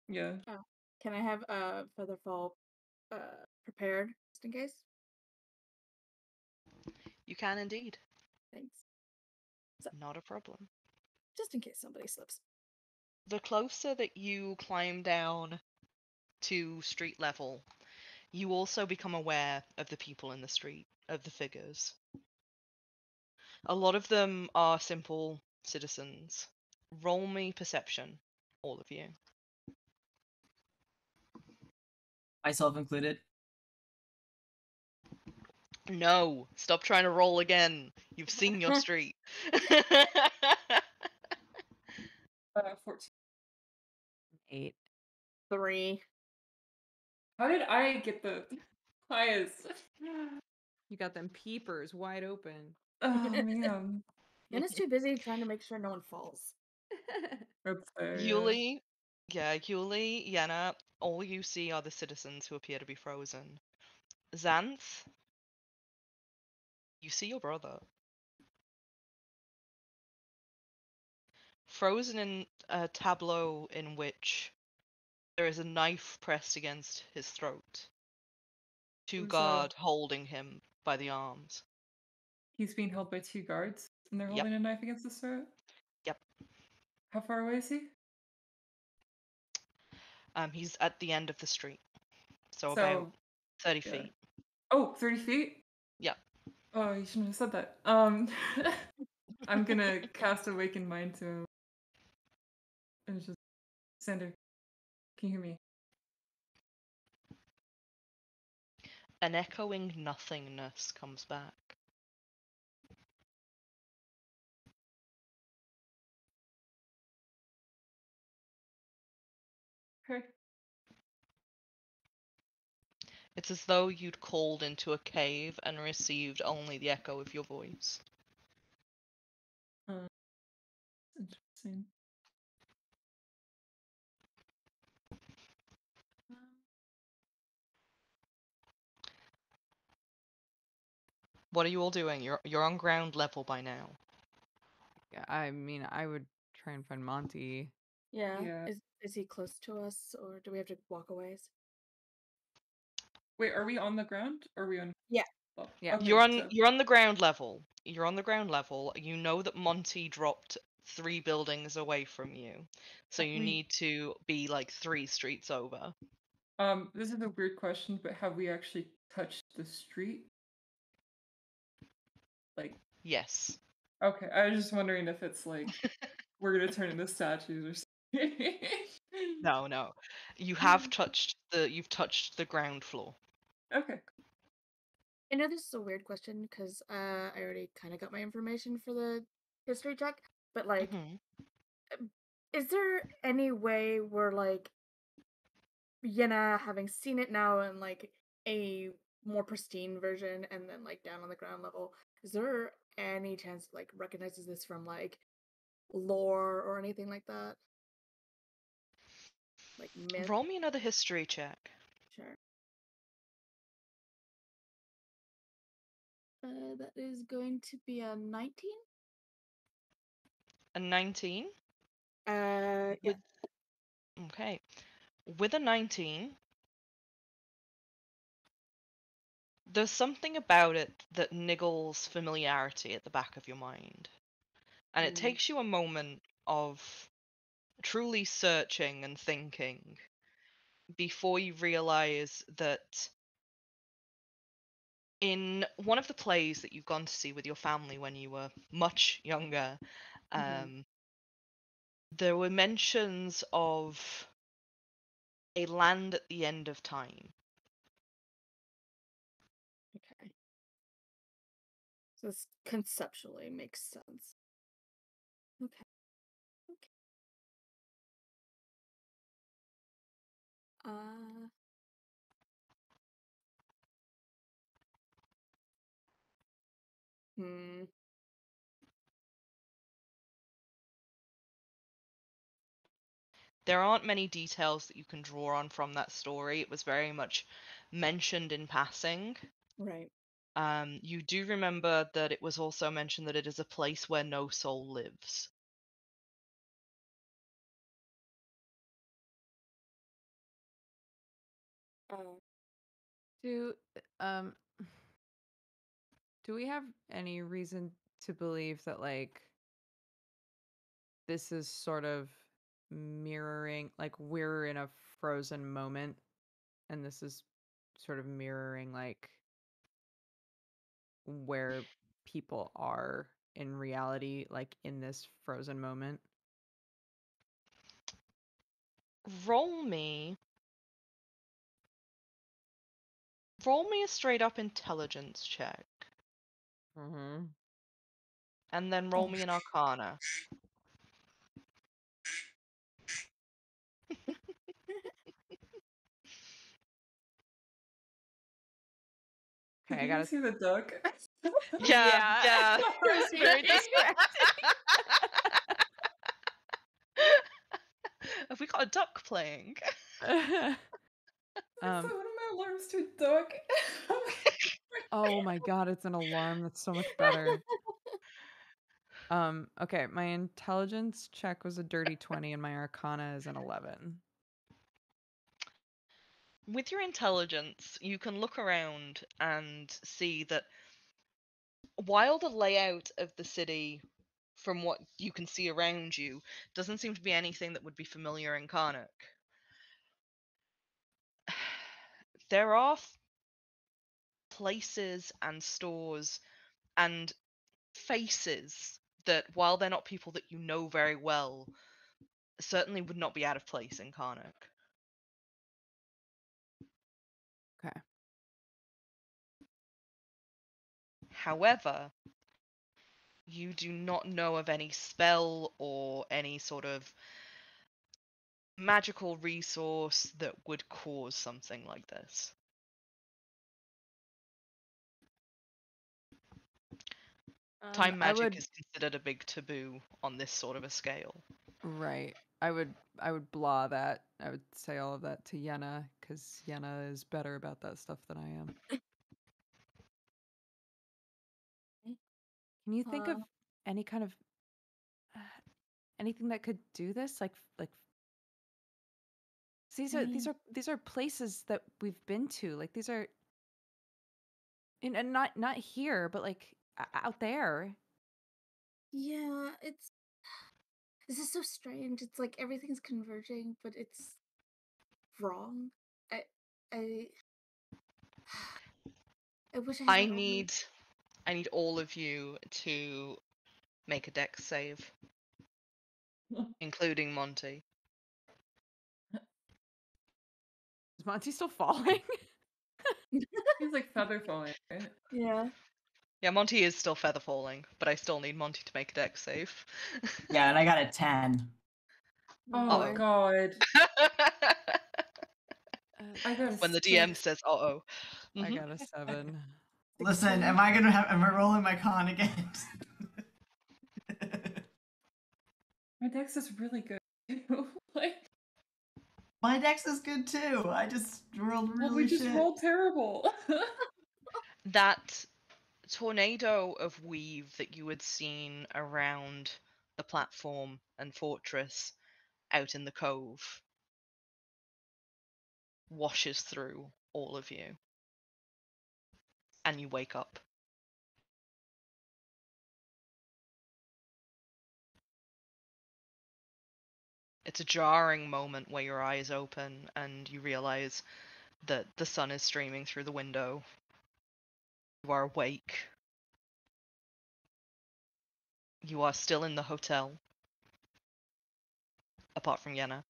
yeah. Oh, Can I have uh Featherfall uh prepared just in case? You can indeed. Thanks. Not a problem. Just in case somebody slips. The closer that you climb down to street level, you also become aware of the people in the street, of the figures. A lot of them are simple citizens. Roll me perception, all of you. Myself included. No, stop trying to roll again. You've seen your street. Uh, 14. Eight. Three. How did I get the highest? You got them peepers wide open. Oh man. Yenna's too busy trying to make sure no one falls. That's fair, yeah. Yulie, yeah, Yulie, Yenna, all you see are the citizens who appear to be frozen. Xanth, you see your brother. Frozen in a tableau in which there is a knife pressed against his throat. Two Who's, uh, guard holding him by the arms. He's being held by two guards, and they're Yep. holding a knife against his throat. How far away is he? Um, he's at the end of the street, so, So, about 30 yeah. feet. Oh, 30 feet? Yeah. Oh, you shouldn't have said that. Um, I'm gonna cast Awakened Mind to him. And just, Sander, can you hear me? An echoing nothingness comes back. It's as though you'd called into a cave and received only the echo of your voice. Interesting. What are you all doing? You're you're on ground level by now. Yeah, I mean, I would try and find Monty. Yeah. Yeah. Is is he close to us or do we have to walk a ways? Wait, are we on the ground? Or are we on? Yeah. Oh, Yeah. okay, You're on so- you're on the ground level. You're on the ground level. You know that Monty dropped three buildings away from you. So you we- need to be like three streets over. Um, this is a weird question, but have we actually touched the street? Like, Yes. okay, I was just wondering if it's like we're gonna turn into statues or something. No, no. You have touched the you've touched the ground floor. Okay. I know this is a weird question because uh, I already kind of got my information for the history check, but like, Mhm. is there any way where like Yenna having seen it now in like a more pristine version and then like down on the ground level, is there any chance like recognizes this from like lore or anything like that? Like myth? Roll me another history check. Sure. Uh, that is going to be a 19? A 19. Uh, yeah. With okay. With a 19, there's something about it that niggles familiarity at the back of your mind. And it Mm. takes you a moment of truly searching and thinking before you realize that in one of the plays that you've gone to see with your family when you were much younger, Mhm. um, there were mentions of a land at the end of time. Okay. So this conceptually makes sense. Okay. Okay. Uh. Hmm. There aren't many details that you can draw on from that story. It was very much mentioned in passing. Right. Um, you do remember that it was also mentioned that it is a place where no soul lives. Uh, Do um do we have any reason to believe that like this is sort of mirroring like we're in a frozen moment and this is sort of mirroring like where people are in reality like in this frozen moment Roll me. Roll me a straight up intelligence check. Mm-hmm. And then roll me an arcana. okay i gotta see the duck. Yeah, yeah. it was very distracting Have we got a duck playing? Um set one of my alarms to a duck. Oh my god, it's an alarm. That's so much better. Um, okay, my intelligence check was a dirty 20 and my arcana is an 11. With your intelligence, you can look around and see that while the layout of the city, from what you can see around you, doesn't seem to be anything that would be familiar in Carnocht, there are places and stores and faces that, while they're not people that you know very well, certainly would not be out of place in Carnocht. Okay. However, you do not know of any spell or any sort of magical resource that would cause something like this. Time Um, I magic would- is considered a big taboo on this sort of a scale. Right. I would I would blah that. I would say all of that to Yenna cuz Yenna is better about that stuff than I am. Can you think of Uh, any kind of uh, anything that could do this like like these are these Mm. are these are places that we've been to. Like these are and, and not not here, but like out there. yeah, it's. This is so strange. It's like everything's converging, but it's wrong. I. I. I wish I. I need I need all of you to make a dex save, including Monty. Is Monty still falling? He's like feather falling, right? Yeah. Yeah, Monty is still feather falling, but I still need Monty to make a dex save. Yeah, and I got a 10. Oh my god. Uh, I got a when the six. DM says, "Uh oh," I got a seven. Listen, am I gonna have am I rolling my con again? My dex is really good. like, my dex is good too. I just rolled really well, we just shit. rolled terrible. that tornado of weave that you had seen around the platform and fortress out in the cove washes through all of you. And you wake up. It's a jarring moment where your eyes open and you realize that the sun is streaming through the window. You are awake. You are still in the hotel. apart from Yenna.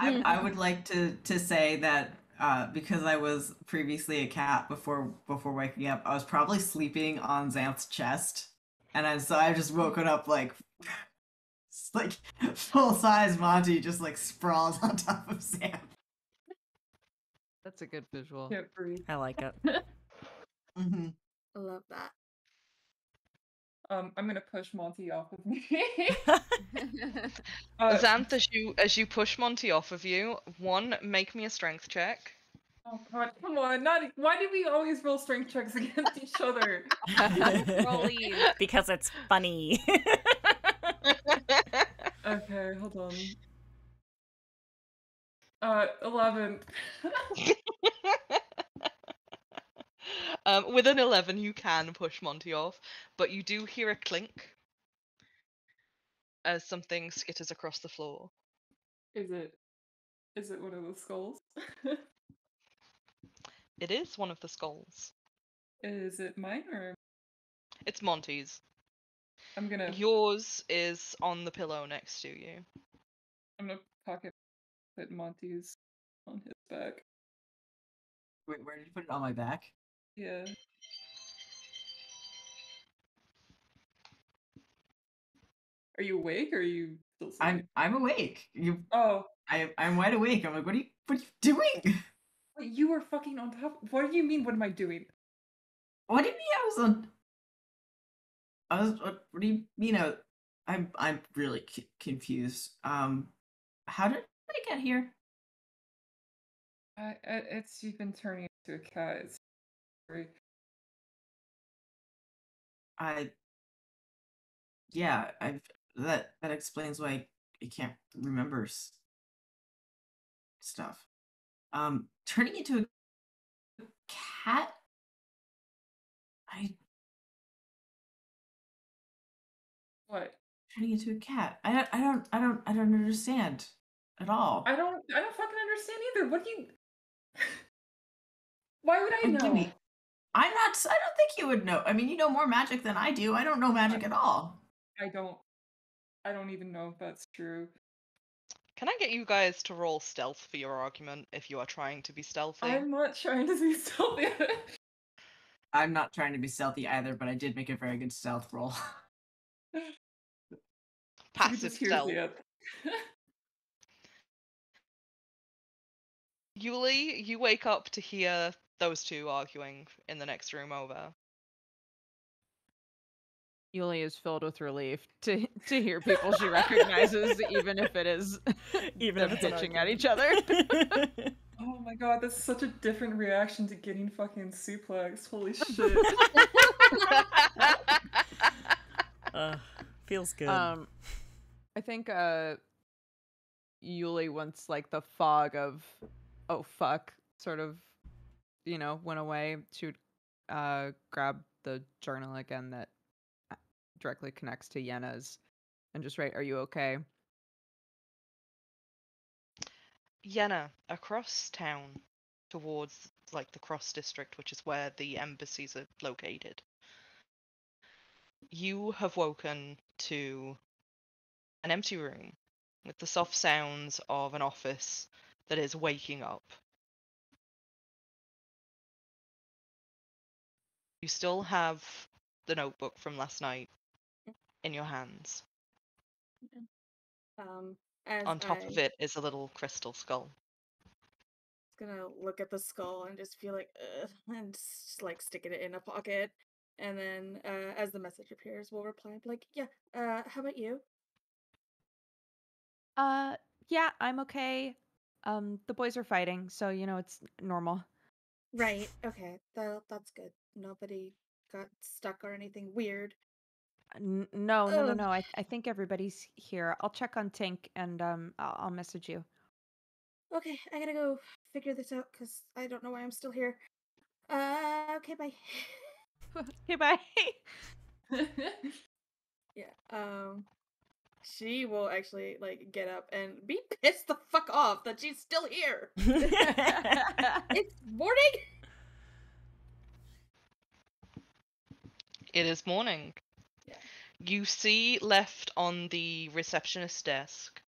I, I would like to to say that uh, because I was previously a cat before before waking up, I was probably sleeping on Xanth's chest, and I, so I just woken up like like full size Monty just like sprawls on top of Xanth. That's a good visual. Can't breathe. I like it. Hmm I love that. Um, I'm gonna push Monty off of me. uh, Xanth, as you as you push Monty off of you, one, make me a strength check. oh god, come on! Not why do we always roll strength checks against each other? Because it's funny. Okay, hold on. Uh, eleven. Um, with an 11, you can push Monty off, but you do hear a clink as something skitters across the floor. Is it? Is it one of the skulls? It is one of the skulls. is it mine or It's Monty's. I'm gonna Yours is on the pillow next to you. I'm gonna pocket put Monty's on his back. Wait, where did you put it on my back? Yeah. Are you awake or are you still sleeping? I'm I'm awake. You, Oh, I I'm wide awake. I'm like, what are you what are you doing? wait, you were fucking on top. What do you mean? What am I doing? What do you mean I was on? I was. What, what do you mean? I, I'm. I'm really c- confused. Um, how did I get here? I, it's you've been turning into a cat. It's I. Yeah, I've. That that explains why I can't remember s- stuff. Um, turning into a cat. I What? turning into a cat. I don't. I don't. I don't. I don't understand at all. I don't. I don't fucking understand either. What do you? Why would I know? give me- I'm not. I don't think you would know. I mean, you know more magic than I do. I don't know magic at all. I don't. I don't even know if that's true. Can I get you guys to roll stealth for your argument if you are trying to be stealthy? I'm not trying to be stealthy. I'm not trying to be stealthy either, but I did make a very good stealth roll. You Passive stealth. Yulie, you wake up to hear those two arguing in the next room over. Yulie is filled with relief to to hear people she recognizes, even if it is Even them if it's an bitching at each other. Oh my god, that's such a different reaction to getting fucking suplex. Holy shit. Ugh, feels good. Um, I think uh, Yulie wants like the fog of oh fuck sort of you know went away. She would uh grab the journal again that uh, directly connects to Yenna's and just write, "Are you okay?" Yena, across town towards like the Cross District, which is where the embassies are located. You have woken to an empty room with the soft sounds of an office that is waking up. You still have the notebook from last night in your hands. Um, as On top of it is a little crystal skull. was gonna look at the skull and just feel like, Ugh, and just like sticking it in a pocket. And then, uh, as the message appears, we'll reply like, "Yeah, uh, how about you?" Uh, yeah, I'm okay. Um, the boys are fighting, so you know it's normal. Right. Okay. That that's good. Nobody got stuck or anything weird. N- no, no, no, Ugh. no. I I think everybody's here. I'll check on Tink and um I'll, I'll message you. Okay, I gotta go figure this out because I don't know why I'm still here. Uh, okay, bye. okay, bye. yeah. Um, she will actually like get up and be pissed the fuck off that she's still here. It's morning. It is morning. Yeah. You see left on the receptionist desk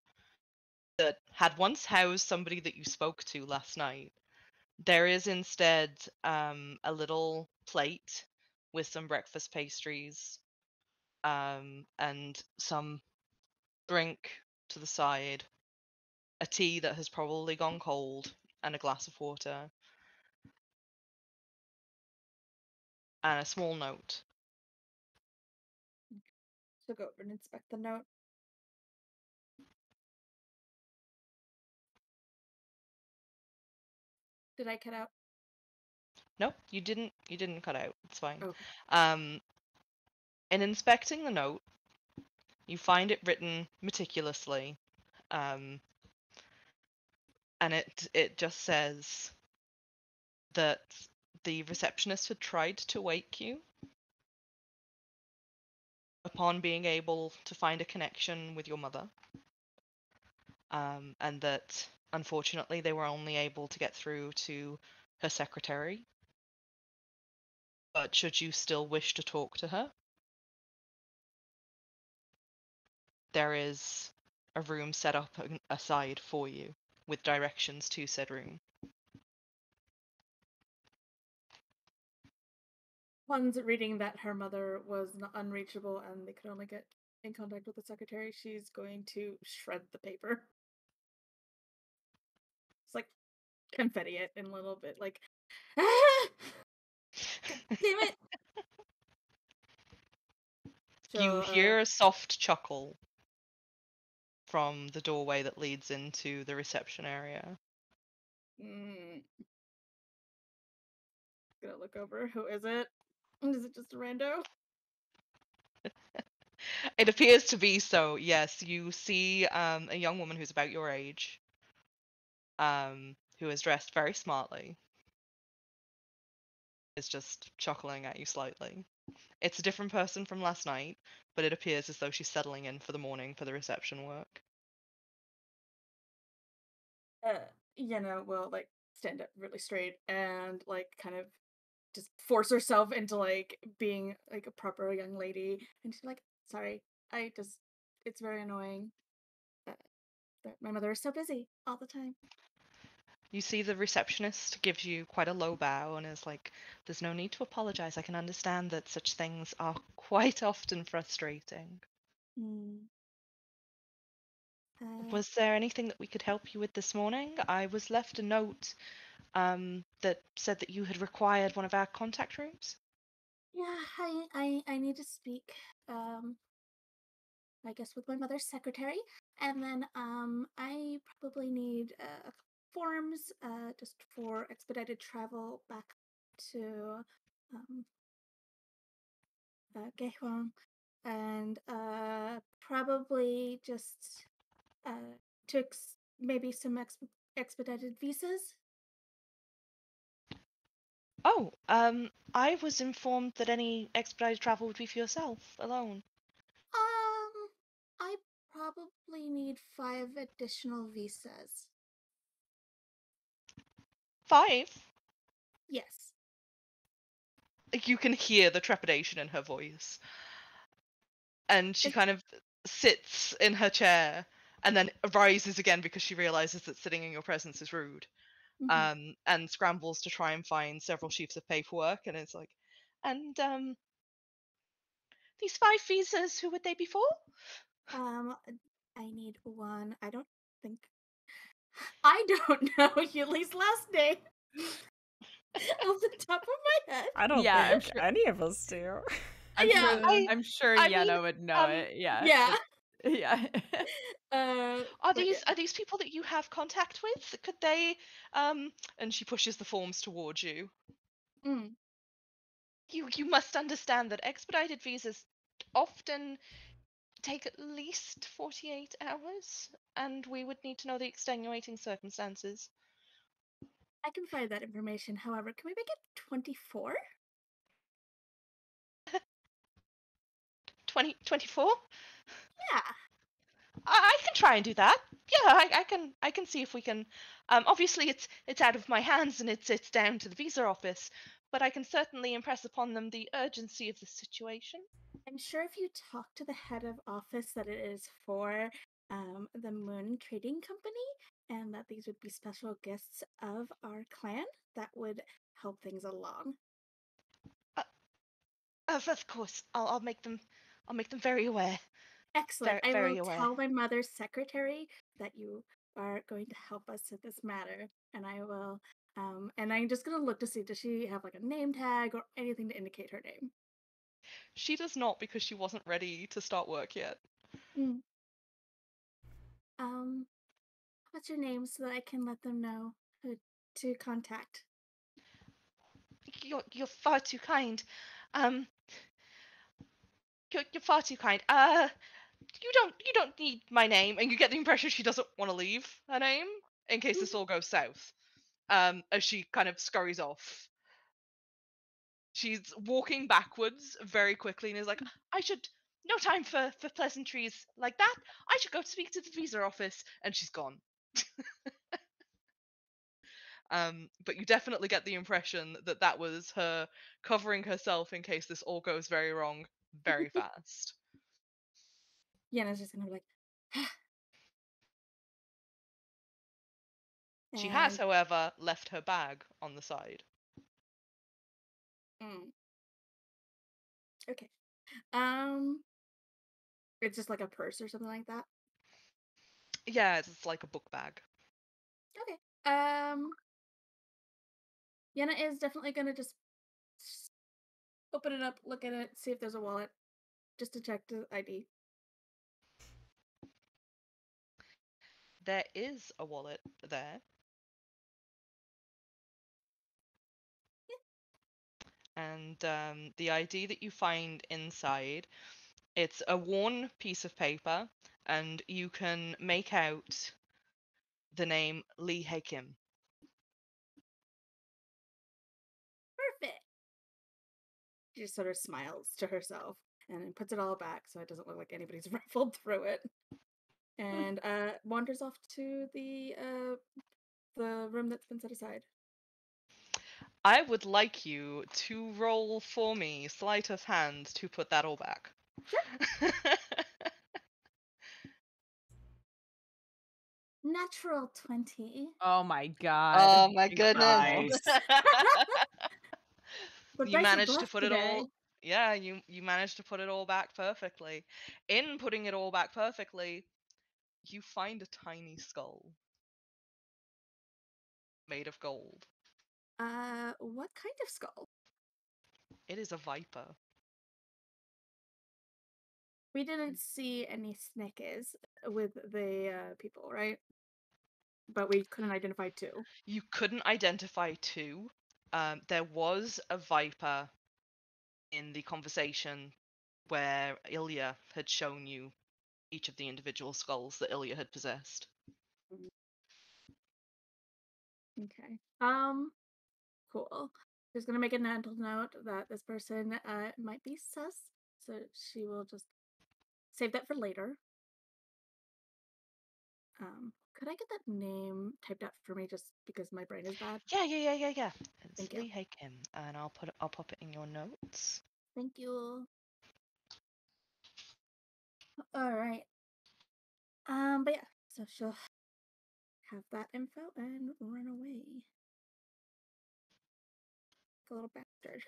that had once housed somebody that you spoke to last night. There is instead um, a little plate with some breakfast pastries um, and some drink to the side, a tea that has probably gone cold, and a glass of water, and a small note. So go over and inspect the note. Did I cut out? Nope, you didn't. You didn't cut out. It's fine. Okay. Um, in inspecting the note, you find it written meticulously, um, and it it just says that the receptionist had tried to wake you upon being able to find a connection with your mother, um, and that unfortunately they were only able to get through to her secretary. But should you still wish to talk to her, there is a room set up aside for you with directions to said room. One's reading that her mother was unreachable and they could only get in contact with the secretary. She's going to shred the paper. It's like confetti it in a little bit, like, ah! damn it! you So, uh, hear a soft chuckle from the doorway that leads into the reception area. Mm. Gonna look over. Who is it? Is it just a rando? It appears to be so, yes. You see um, a young woman who's about your age, um, who is dressed very smartly, is just chuckling at you slightly. It's a different person from last night, but it appears as though she's settling in for the morning for the reception work. Uh, Yenna will like stand up really straight and like kind of just force herself into like being like a proper young lady, and she's like, "Sorry, I just it's very annoying. That my mother is so busy all the time." You see the receptionist gives you quite a low bow and is like, There's no need to apologize. I can understand that such things are quite often frustrating. Mm. Uh, Was there anything that we could help you with this morning? I was left a note um, that said that you had required one of our contact rooms. Yeah, I, I I need to speak. Um, I guess with my mother's secretary, and then um, I probably need uh, forms uh just for expedited travel back to um uh, Gehwang, and uh probably just uh to ex- maybe some exp- expedited visas. Oh, um, I was informed that any expedited travel would be for yourself alone. Um, I probably need five additional visas. Five? Yes. You can hear the trepidation in her voice. And she It- kind of sits in her chair and then rises again because she realizes that sitting in your presence is rude. Mhm. um, and scrambles to try and find several sheets of paperwork. And it's like, and um, these five visas, who would they be for? Um, I need one. I don't think. I don't know Yulie's last name off the top of my head. I don't Yeah, think sure- any of us do. I'm Yeah, sure, I- I'm sure I Yenna mean, would know um, it. Yeah. Yeah. yeah. Uh, Are these are these people that you have contact with? Could they? Um, and she pushes the forms towards you. Mm. You you must understand that expedited visas often take at least forty eight hours, and we would need to know the extenuating circumstances. I can find that information. However, can we make it 24? 20, 24? Yeah. I, I can try and do that. Yeah, I, I can. I can see if we can. Um, obviously, it's it's out of my hands and it's it's down to the visa office, but I can certainly impress upon them the urgency of the situation. I'm sure if you talk to the head of office that it is for, um, the Moon Trading Company, and that these would be special guests of our clan that would help things along. Of of course, I'll I'll make them I'll make them very aware. Excellent. I will aware. tell my mother's secretary that you are going to help us with this matter, and I will. Um, and I'm just gonna look to see does she have like a name tag or anything to indicate her name. She does not because she wasn't ready to start work yet. Um, what's your name so that I can let them know who to contact? You're you're far too kind. Um you're you're far too kind. Uh you don't you don't need my name and you get the impression she doesn't want to leave her name in case this all goes south. Um as she kind of scurries off. She's walking backwards very quickly and is like, I should no time for for pleasantries like that. I should go speak to the visa office and she's gone. Um, but you definitely get the impression that that was her covering herself in case this all goes very wrong very fast. Yenna's just gonna be like. She has, however, left her bag on the side. Mm. Okay. Um, it's just like a purse or something like that. Yeah, it's like a book bag. Okay. Um, Yenna is definitely gonna just open it up, look at it, see if there's a wallet, just to check the ID. There is a wallet there. And um, the ID that you find inside, it's a worn piece of paper, and you can make out the name Lee Hae Kim. Perfect. She just sort of smiles to herself and puts it all back so it doesn't look like anybody's rifled through it. And uh wanders off to the uh the room that's been set aside. I would like you to roll for me sleight of hand to put that all back. Natural 20. Oh my god. oh my goodness. goodness. But you managed to blessed put it all yeah you you managed to put it all back perfectly in putting it all back perfectly you find a tiny skull made of gold Uh, what kind of skull? it is a viper We didn't see any snickers with the uh, people, right? But we couldn't identify two. you couldn't identify two um, there was a viper in the conversation where ilya had shown you each of the individual skulls that ilya had possessed Okay. Um, cool. She's gonna make a mental note that this person uh might be sus, so she will just save that for later. Um, could I get that name typed up for me just because my brain is bad? yeah yeah yeah yeah yeah it's Thank you. lee Hae Kim, and i'll put it i'll pop it in your notes Thank you. All right. Um, but yeah, so she'll have that info and run away. Like a little bastard.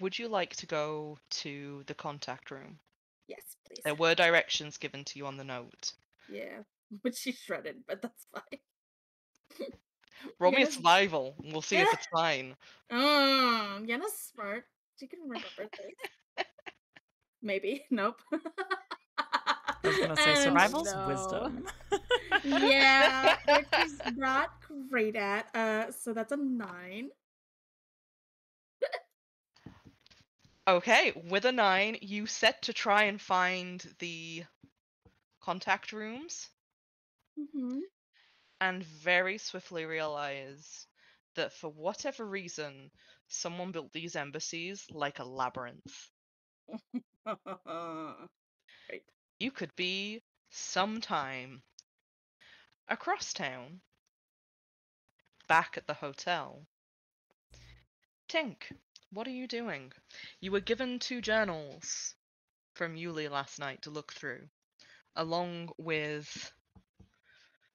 Would you like to go to the contact room? Yes, please. There were directions given to you on the note. Yeah, but she shredded, but that's fine. Roll me a survival. and We'll see if it's fine. Mm, Yenna's smart. She can remember things. Maybe. Nope. I was gonna say And survival's no. wisdom. yeah, which is not great at. Uh, so that's a nine. Okay, with a nine, you set to try and find the contact rooms Mm-hmm. And very swiftly realize that for whatever reason, someone built these embassies like a labyrinth. Great. You could be sometime across town, back at the hotel. Tink, What are you doing? You were given two journals from Yulie last night to look through, along with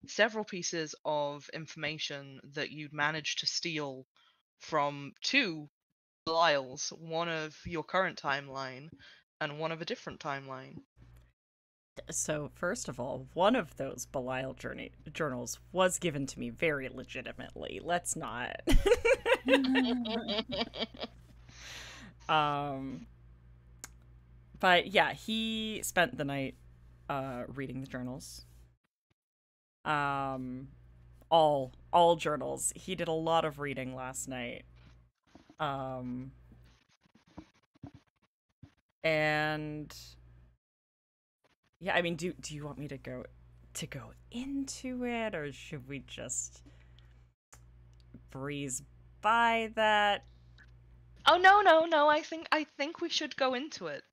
several pieces of information that you'd managed to steal from two Belials, one of your current timeline and one of a different timeline. So, first of all, one of those Belial journey journals was given to me very legitimately. Let's not. um, but yeah, he spent the night uh, reading the journals. Um, all all journals. He did a lot of reading last night. Um, and yeah, I mean, do do you want me to go to go into it, or should we just breeze by that? oh no, no, no. I think I think we should go into it.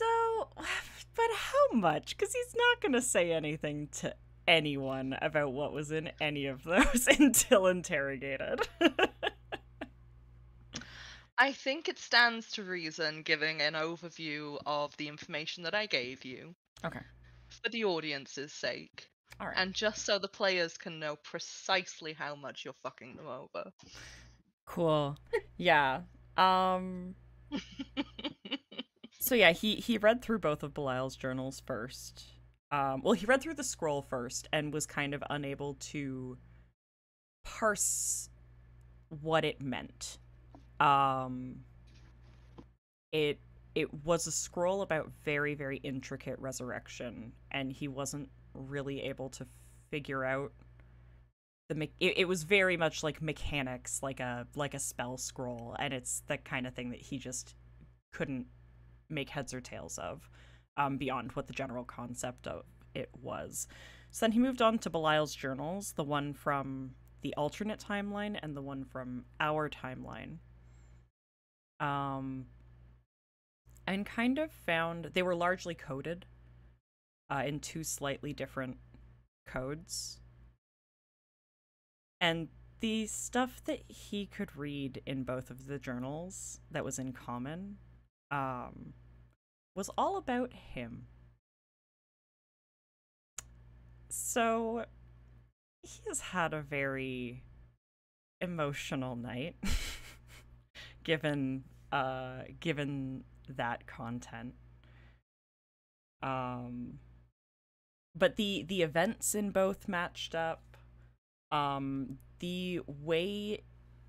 So, but how much? Because he's not going to say anything to anyone about what was in any of those until interrogated. I think it stands to reason giving an overview of the information that I gave you okay. for the audience's sake. All right. And just so the players can know precisely how much you're fucking them over. cool. Yeah. Um. So yeah, he he read through both of Belial's journals first. Um, well, he read through the scroll first and was kind of unable to parse what it meant. Um, it it was a scroll about very very intricate resurrection, and he wasn't really able to figure out the me- it, it was very much like mechanics, like a like a spell scroll, and it's the kind of thing that he just couldn't make heads or tails of um, beyond what the general concept of it was. So then he moved on to Belial's journals, the one from the alternate timeline and the one from our timeline. Um, and kind of found they were largely coded uh, in two slightly different codes. And the stuff that he could read in both of the journals that was in common um, was all about him. So he has had a very emotional night given uh given that content. Um but the the events in both matched up. Um the way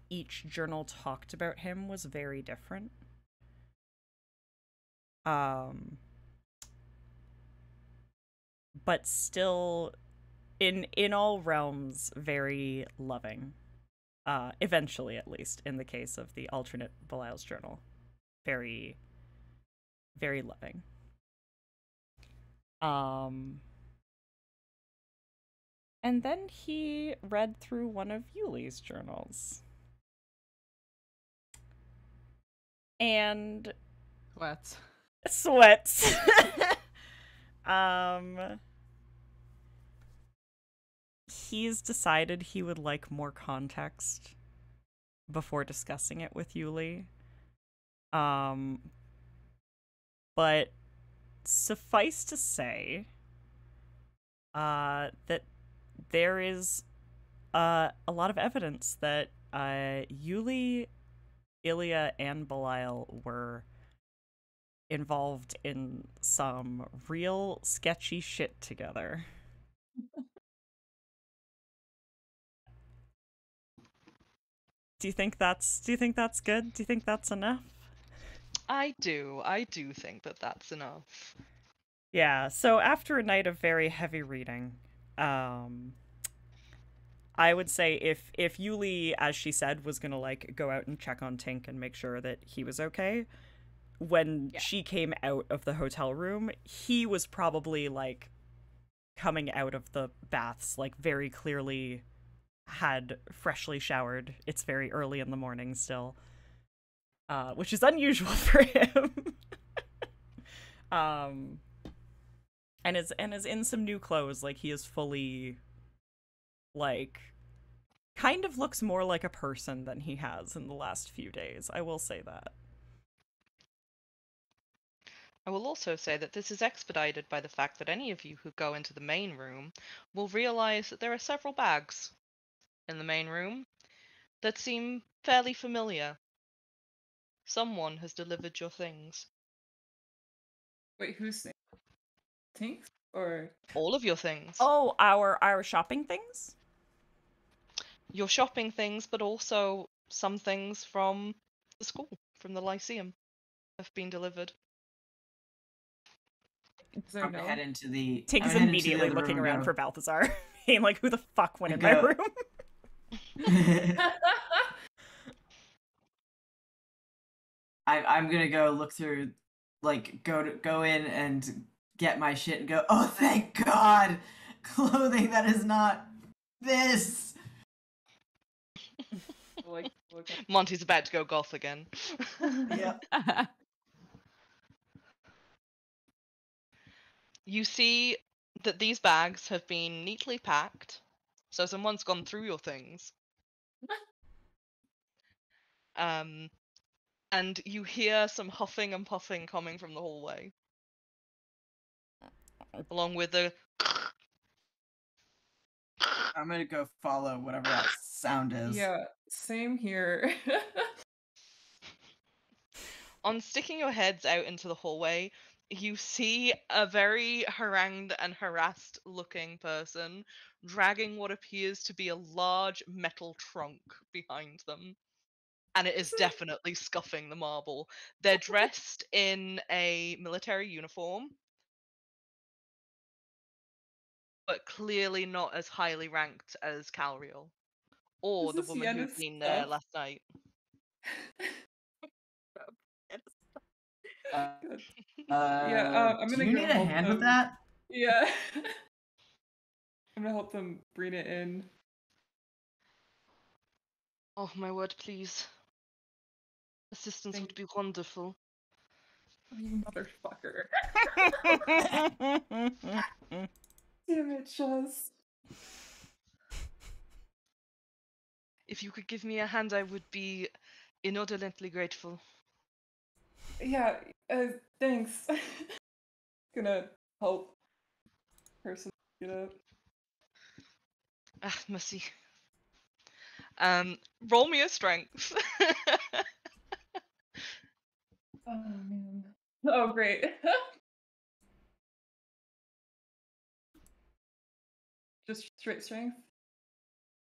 each journal talked about him was very different um but still in in all realms very loving. Uh eventually at least in the case of the alternate Belial's journal. Very very loving. Um and then he read through one of Yulie's journals. And What? Sweats. um he's decided he would like more context before discussing it with Yulie. Um but suffice to say uh that there is uh a lot of evidence that uh Yulie, Ilya and Belial were involved in some real sketchy shit together. do you think that's do you think that's good? Do you think that's enough? I do. I do think that that's enough. Yeah, so after a night of very heavy reading, um I would say if if Yulie, as she said, was gonna like go out and check on Tink and make sure that he was okay, when Yeah. she came out of the hotel room, he was probably like coming out of the baths, like very clearly had freshly showered. It's very early in the morning still. Uh, which is unusual for him. um and is and is in some new clothes, like he is fully like kind of looks more like a person than he has in the last few days. I will say that. I will also say that this is expedited by the fact that any of you who go into the main room will realize that there are several bags in the main room that seem fairly familiar. Someone has delivered your things. Wait, who's saying? Tinks or All of your things. Oh, our our shopping things? Your shopping things, but also some things from the school, from the Lyceum, have been delivered. Is there I'm no? gonna head into the. Tink is gonna head into the immediately looking around and for Balthazar. Being like, who the fuck went in And my room? go- I, I'm gonna go look through, like, go to go in and get my shit and go. Oh, thank God! Clothing that is not this. like, look at- Monty's about to go goth again. Yep. You see that these bags have been neatly packed, so someone's gone through your things. um, and you hear some huffing and puffing coming from the hallway, along with the. I'm gonna go follow whatever that sound is. yeah, same here. On sticking your heads out into the hallway, you see a very harangued and harassed looking person dragging what appears to be a large metal trunk behind them. And it is definitely scuffing the marble. They're dressed in a military uniform, but clearly not as highly ranked as Calriel or the woman who's Yenna's been there last night. Uh, Good. uh, uh, I'm gonna you need a help hand with that? yeah. I'm gonna help them bring it in. Oh my word, please. Assistance Thank- would be wonderful. Oh, you motherfucker. Damn it, Shaz. If you could give me a hand, I would be inordinately grateful. Yeah, uh, thanks. Gonna help person get up. Ah, mercy. Um, roll me a strength. Oh man. Oh great. Just straight strength.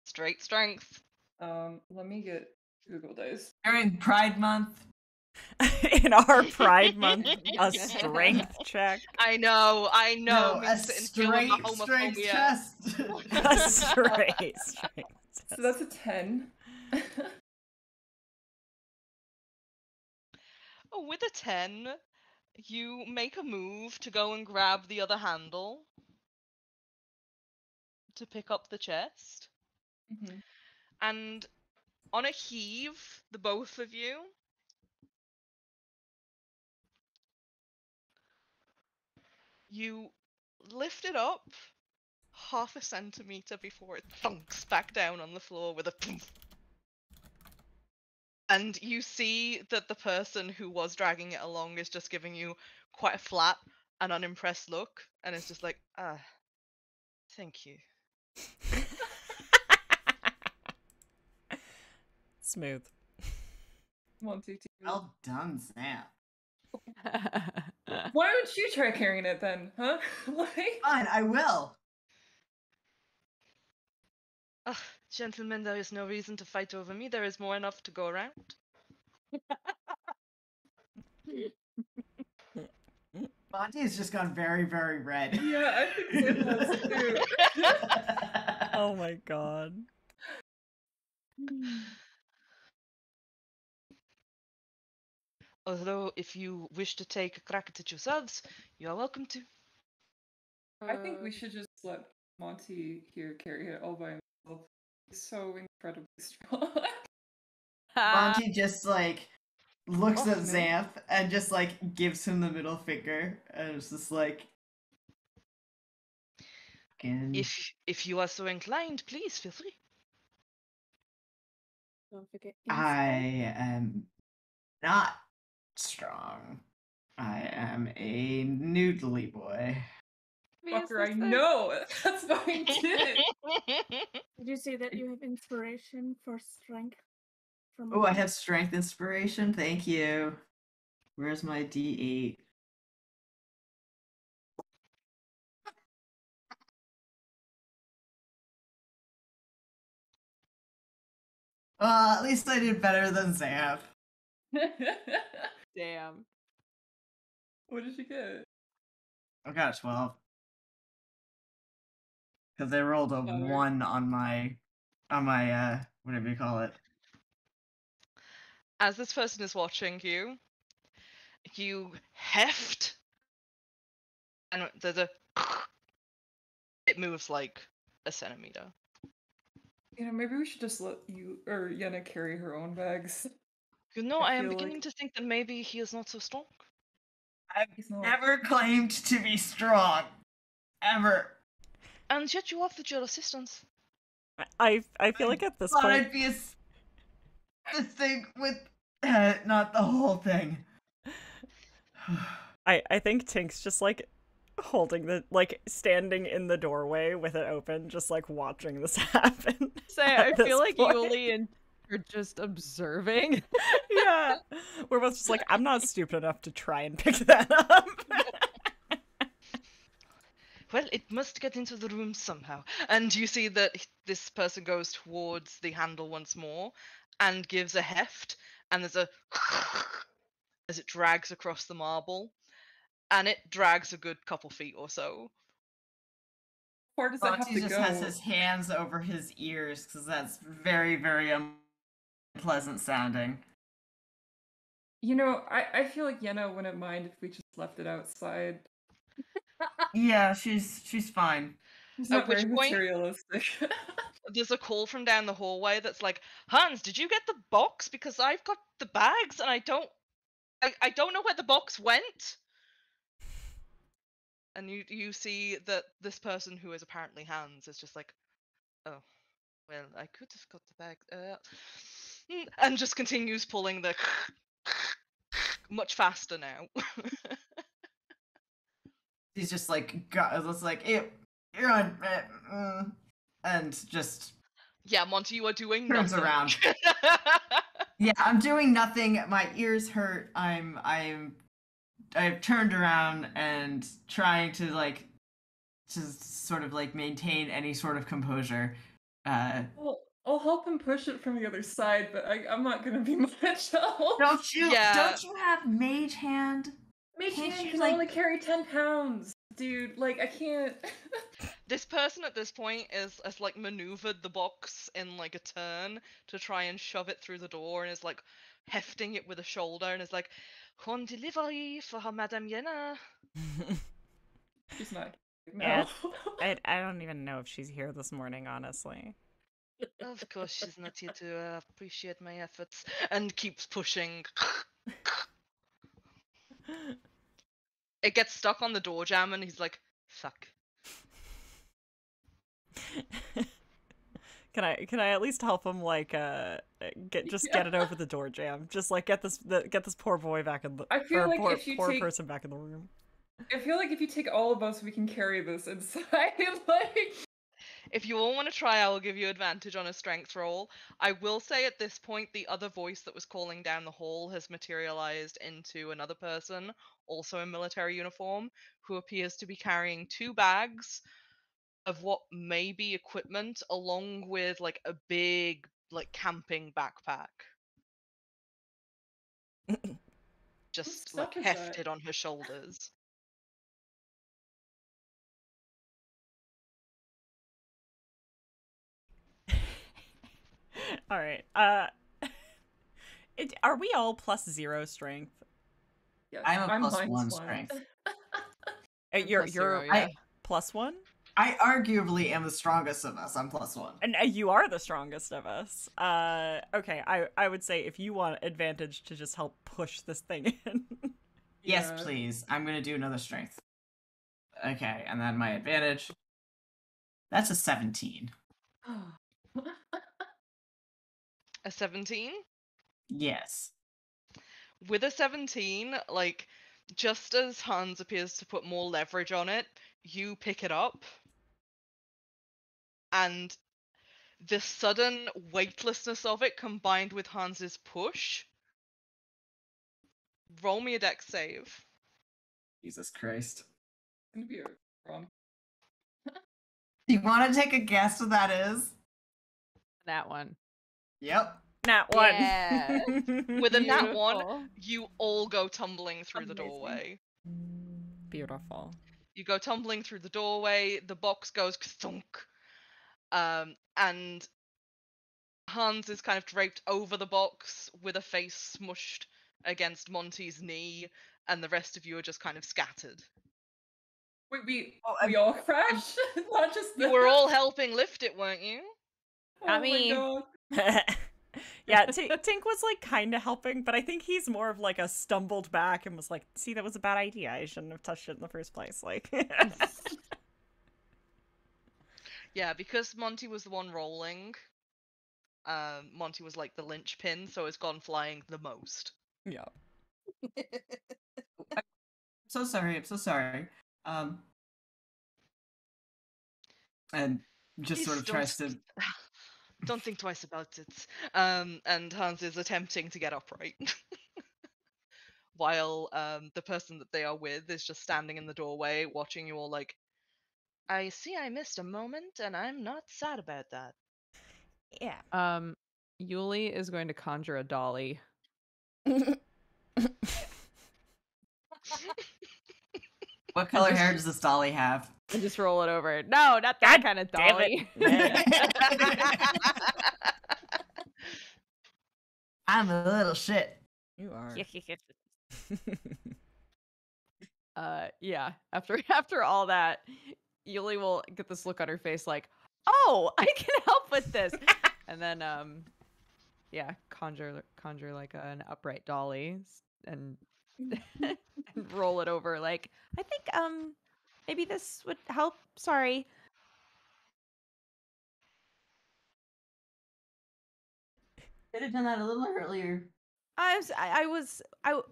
Straight strength. Um, let me get Google Dice. During Pride Month. In our Pride Month, a strength check. I know, I know. No, a sitting here with straight, my straight chest. A straight strength. So that's a ten. Oh, with a 10, you make a move to go and grab the other handle to pick up the chest. Mhm. And on a heave, the both of you, you lift it up half a centimeter before it thunks back down on the floor with a thump. And you see that the person who was dragging it along is just giving you quite a flat and unimpressed look and it's just like, ah, thank you. Smooth. One, two, two. well done, Sam. Why don't you try carrying it then, huh? like, Fine, I will. Ah, gentlemen, there is no reason to fight over me. There is more enough to go around. Monty has just gone very, very red. yeah, I think Sid has too. Oh my god. Although, if you wish to take a crack at it yourselves, you are welcome to. I think we Uh, should just let Monty here carry it all by himself. He's so incredibly strong. Monty just like looks Oh, at no. Zanthe and just like gives him the middle finger and it's just like Again. If if you are so inclined, please feel free. Don't forget. I am not strong. I am a noodly boy. Yes, Fucker, I know. That's why I did. Did you see that you have inspiration for strength? From Oh, I have strength inspiration. Thank you. Where's my D8? Uh, at least I did better than Zap. Damn. what did you get? I got a 12. Because they rolled a Better. 1 on my, on my, uh, whatever you call it. As this person is watching you, you heft, and there's a. It moves like a centimeter. You know, maybe we should just let you or Yenna carry her own bags. You know, I I, am feel like- beginning to think that maybe he is not so strong. I've He's not. never claimed to be strong. Ever. And yet you offered your assistance. I I feel I like at this Thought point I'd be a s- this thing with uh, not the whole thing. I I think Tink's just like holding the like standing in the doorway with it open, just like watching this happen. Say, I feel like point. Yulie and are just observing. yeah. We're both just like, I'm not stupid enough to try and pick that up. Well, it must get into the room somehow. And you see that this person goes towards the handle once more and gives a heft, and there's a as it drags across the marble, and it drags a good couple feet or so. How far does that have Monty to just go? has his hands over his ears because that's very, very unpleasant sounding. You know, I, I feel like Yenna wouldn't mind if we just left it outside. Yeah, she's she's fine. He's At not which very point- materialistic. There's a call from down the hallway that's like, Hanz, did you get the box? Because I've got the bags and I don't I, I don't know where the box went. And you you see that this person who is apparently Hanz is just like, oh, well, I could have got the bag, uh, mm," and just continues pulling the much faster now. He's just like got it's like "Ew, you're on uh, mm," and just yeah, Monty, you are doing Turns nothing. around. yeah, I'm doing nothing. My ears hurt. I'm I'm I've turned around and trying to like just sort of like maintain any sort of composure. Uh well, I'll help him push it from the other side, but I, I'm not gonna be much help. don't you Yeah. don't you have mage hand? Mage Can't hand you, can like- only carry 10 pounds. Dude, like, I can't. this person at this point is has like maneuvered the box in like a turn to try and shove it through the door and is like hefting it with a shoulder and is like home delivery for her madame Yenna. She's not. No. Yeah, I I don't even know if she's here this morning, honestly. Of course she's not here to uh, appreciate my efforts and keeps pushing it gets stuck on the door jamb and he's like fuck can I can I at least help him like uh get just get it over the door jamb? Just like get this the, get this poor boy back in the I feel like poor, if you poor take- person back in the room. I feel like if you take all of us, we can carry this inside. like, If you all want to try, I will give you advantage on a strength roll. I will say at this point, the other voice that was calling down the hall has materialized into another person, also in military uniform, who appears to be carrying two bags of what may be equipment, along with like a big, like camping backpack. Just like is that? hefted on her shoulders. all right. Uh, it, are we all plus zero strength? yes, I'm a plus minus one strength. Uh, you're Plus you're zero, yeah. plus one, I arguably am the strongest of us. I'm plus one. and uh, you are the strongest of us. Uh, okay. I I would say if you want advantage to just help push this thing in. Yes, Yeah. please. I'm gonna do another strength. Okay, and then my advantage. That's a 17. A 17? Yes. With a 17, like, just as Hanz appears to put more leverage on it, you pick it up. And the sudden weightlessness of it combined with Hanz's push. Roll me a dex save. Jesus Christ. Gonna be wrong. Do you want to take a guess what that is? That one. Yep. Nat one. Yeah. With a nat one, you all go tumbling through the doorway. Beautiful. You go tumbling through the doorway, the box goes thunk. Um, and Hanz is kind of draped over the box with a face smushed against Monty's knee, and the rest of you are just kind of scattered. Wait, we Oh, we all crashed, not just You were all helping lift it, weren't you? I Oh my. God. yeah, T- Tink was like kind of helping, but I think he's more of like a stumbled back and was like, "See, that was a bad idea. I shouldn't have touched it in the first place." Like, Yeah, because Monty was the one rolling. Um, Monty was like the linchpin, so it's gone flying the most. yeah. I'm so sorry. I'm so sorry. Um, and just Please sort of don't tries to. Th- Don't think twice about it. Um, and Hanz is attempting to get upright. While um, the person that they are with is just standing in the doorway watching you all like, I see I missed a moment and I'm not sad about that. Yeah. Um, Yulie is going to conjure a dolly. What color just- hair does this dolly have? And just roll it over. No, not that God kind of damn dolly. I'm a little shit. you are. uh, yeah. After after all that, Yulie will get this look on her face, like, "Oh, I can help with this," and then um, yeah, conjure conjure like an upright dolly and and roll it over. Like, I think um, maybe this would help. Sorry. Could have done that a little earlier. I was I, I was I. w-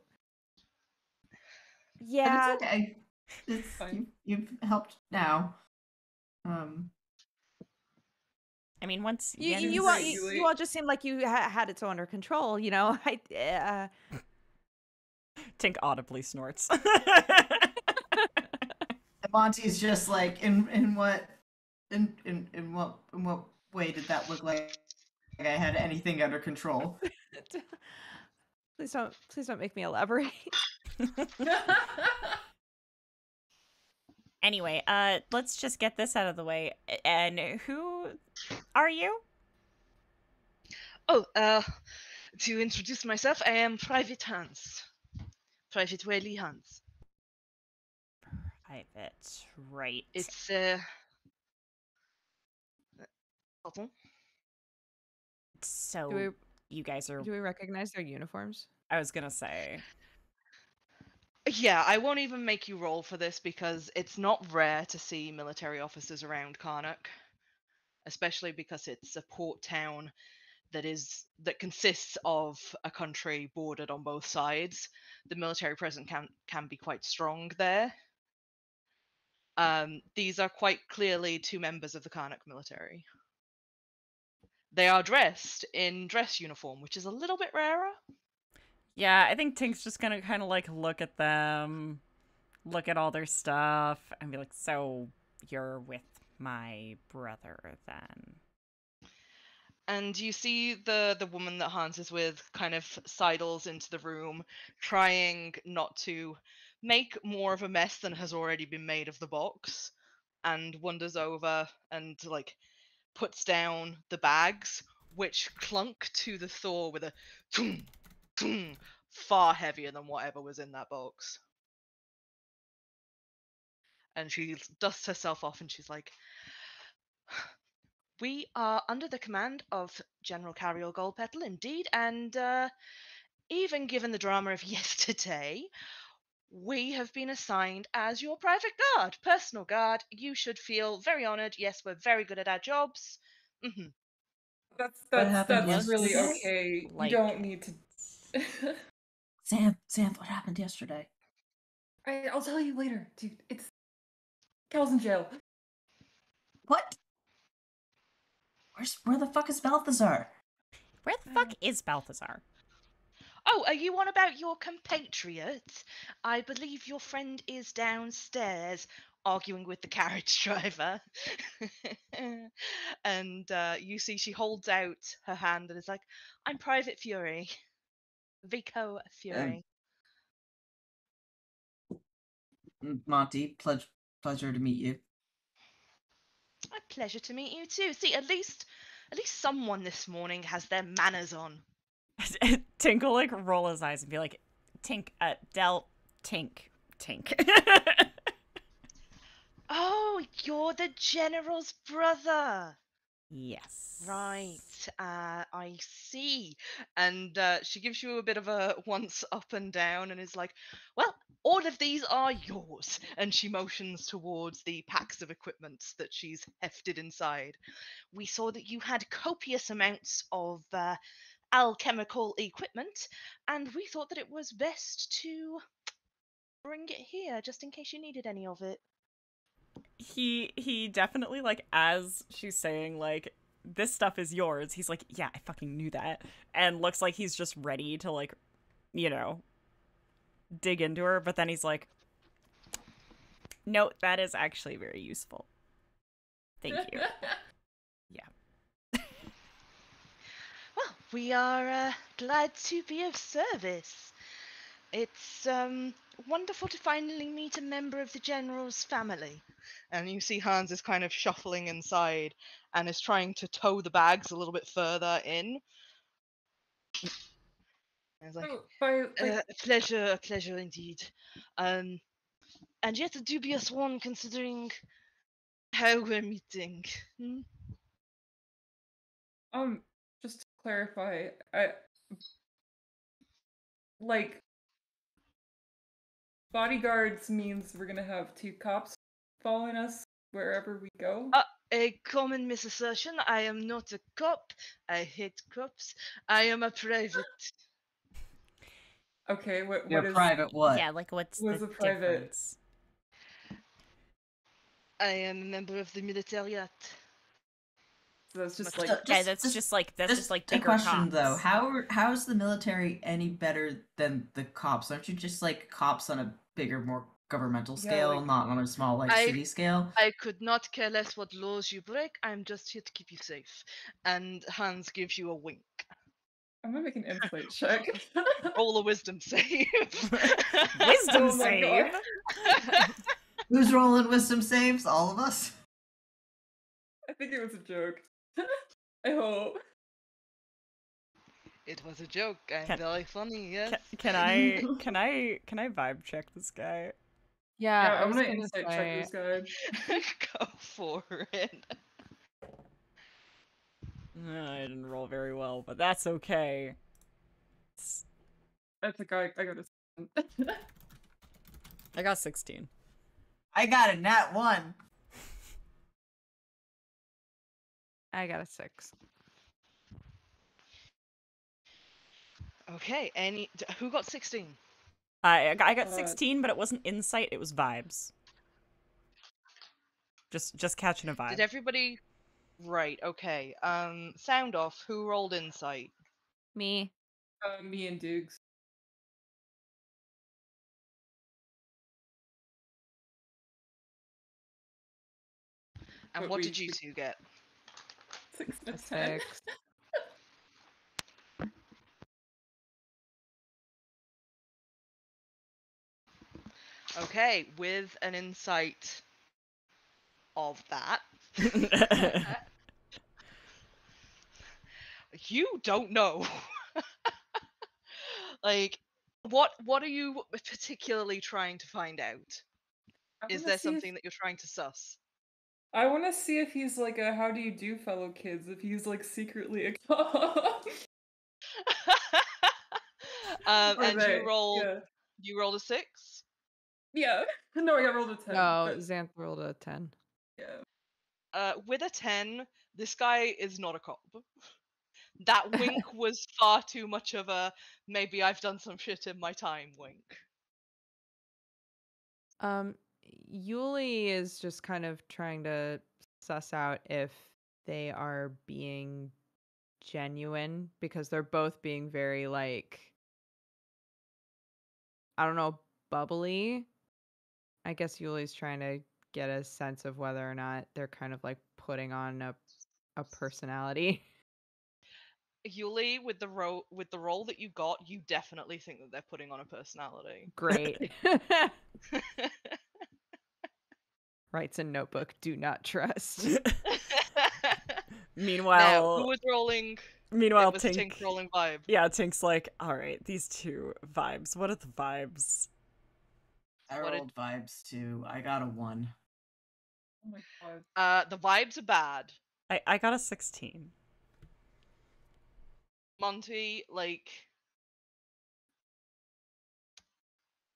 But Yeah. it's okay. It's, Fine. you, you've helped now. Um, I mean, once You, Yen's- you, all, you, you all just seemed like you ha- had it so under control, you know. I, uh, Tink audibly snorts. Monty's just like, in in what, in in in what in what way did that look like? I had anything under control? please don't, please don't make me elaborate. anyway, uh, let's just get this out of the way. And who are you? Oh, uh, to introduce myself, I am Private Hanz. Private Whaley Hanz. Private, right? It's, uh. uh, Pardon? so we, you guys are. do we recognize their uniforms? I was gonna say. Yeah, I won't even make you roll for this because it's not rare to see military officers around Carnocht, especially because it's a port town that is that consists of a country bordered on both sides. The military presence can can be quite strong there. Um, these are quite clearly two members of the Carnocht military. They are dressed in dress uniform, which is a little bit rarer. Yeah, I think Tink's just gonna kind of like look at them, look at all their stuff, and be like, "So you're with my brother then?" And you see the the woman that Hans is with kind of sidles into the room, trying not to make more of a mess than has already been made of the box, and wanders over and like puts down the bags, which clunk to the Thor with a tung, tung, far heavier than whatever was in that box. And she dusts herself off and she's like, we are under the command of General Carriel Goldpetal, indeed, and uh, even given the drama of yesterday, we have been assigned as your private guard, personal guard. You should feel very honored. Yes, we're very good at our jobs. hmm That's What that's happened that's really okay. Like- you don't need to. Sam, Sam, what happened yesterday? I, I'll tell you later, dude. It's Cal's in jail. What? Where's where the fuck is Balthazar? Where the fuck is Balthazar? Oh, are you on about your compatriot? I believe your friend is downstairs arguing with the carriage driver. and uh, you see she holds out her hand and is like, I'm Private Feuri. Vico Feuri. Mm, Monty, pledge, pleasure to meet you. A pleasure to meet you too. See, at least at least someone this morning has their manners on. Tink will like roll his eyes and be like, Tink, uh, Del, Tink, Tink. Oh, you're the general's brother. Yes. Right, uh, I see. And uh, she gives you a bit of a once up and down and is like, Well, all of these are yours. And she motions towards the packs of equipment that she's hefted inside. We saw that you had copious amounts of uh, alchemical equipment, and we thought that it was best to bring it here just in case you needed any of it. He he definitely like as she's saying like this stuff is yours. He's like, yeah, I fucking knew that, and looks like he's just ready to like, you know, dig into her. But then he's like, no, that is actually very useful. Thank you. Yeah. well, we are uh, glad to be of service. It's um, wonderful to finally meet a member of the General's family. And you see Hanz is kind of shuffling inside and is trying to tow the bags a little bit further in. And it's like, So, by like, uh, a pleasure, a pleasure indeed. Um, and yet a dubious one considering how we're meeting. Hmm? um, just to clarify, I like bodyguards means we're gonna have two cops following us wherever we go. Uh, A common misassertion. I am not a cop. I hate cops. I am a private. okay, what You're what is private what? Yeah, like what's Was the a private- difference? I am a member of the militariat. That's just like So- yeah, that's just- just, like that's just, like a bigger question though. How how is the military any better than the cops? Aren't you just like cops on a bigger, more governmental Yeah, scale, like- not on a small like I- city scale? I could not care less what laws you break. I'm just here to keep you safe. And Hanz gives you a wink. I'm gonna make an insight check. Roll a wisdom save. Wisdom Oh save. Who's rolling wisdom saves? All of us. I think it was a joke. I hope. it was a joke. I'm Can- very funny, yes. Can, can I can I can I vibe check this guy? Yeah, Yeah, I I'm gonna gonna insight check this guy. Go for it. I didn't roll very well, but that's okay. It's- That's a guy. I got a. I got 16. I got a nat one. I got a six. Okay, any who got 16? I I got- Uh, 16, but it wasn't insight, it was vibes. Just just catching a vibe. Did everybody Right, okay. Um sound off. Who rolled insight? Me. uh, me and Dukes. And But what did you two get? Six to ten. six. Okay, with an insight of that. you don't know. like what what are you particularly trying to find out? Is there if- something that you're trying to suss? I want to see if he's like a how do you do, fellow kids? If he's like secretly a cop. um, and they- you rolled Yeah. you rolled a six. yeah. No, I got rolled a ten. No, but- Xanth rolled a ten. yeah. Uh, with a ten, this guy is not a cop. That wink was far too much of a maybe I've done some shit in my time wink. Um, Yulie is just kind of trying to suss out if they are being genuine because they're both being very like I don't know, bubbly. I guess Yulie's trying to get a sense of whether or not they're kind of like putting on a a personality. Yulie, with the role with the role that you got, you definitely think that they're putting on a personality. Great. Writes in notebook, do not trust. now, Meanwhile, who was rolling? meanwhile, it was Tink, Tink rolling vibe. yeah, Tink's like, all right, these two vibes. What are the vibes? I What did- rolled vibes too. I got a one. Oh my god. Uh, the vibes are bad. I I got a sixteen. Monty, like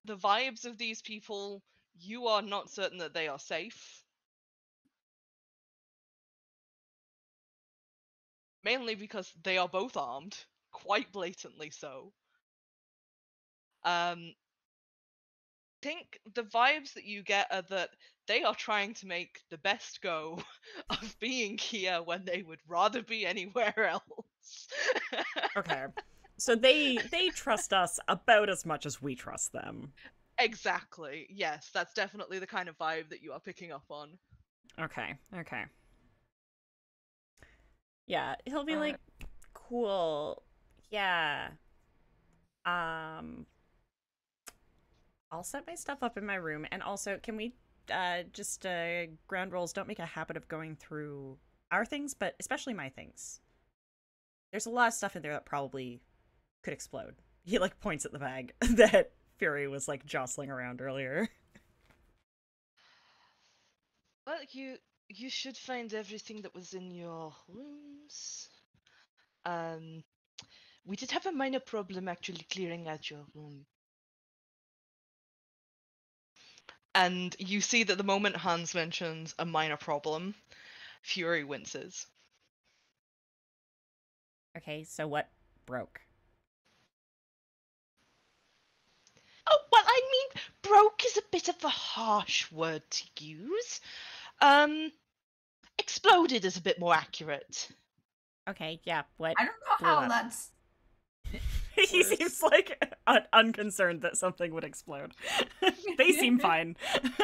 the vibes of these people, you are not certain that they are safe. Mainly because they are both armed, quite blatantly so. Um think the vibes that you get are that they are trying to make the best go of being here when they would rather be anywhere else. Okay. So they they trust us about as much as we trust them. Exactly. Yes, that's definitely the kind of vibe that you are picking up on. Okay. Okay. Yeah, he'll be Alright. like, "Cool. Yeah. Um I'll set my stuff up in my room and also can we uh just uh ground rolls don't make a habit of going through our things, but especially my things. There's a lot of stuff in there that probably could explode. He like points at the bag that Feuri was like jostling around earlier. Well, you you should find everything that was in your rooms. Um, we did have a minor problem actually clearing out your room. And you see that the moment Hanz mentions a minor problem, Feuri winces. Okay, so what broke? Oh, well, I mean, broke is a bit of a harsh word to use. Um, exploded is a bit more accurate. Okay, yeah, what? I don't know how up. that's. he seems like un- unconcerned that something would explode. they seem fine.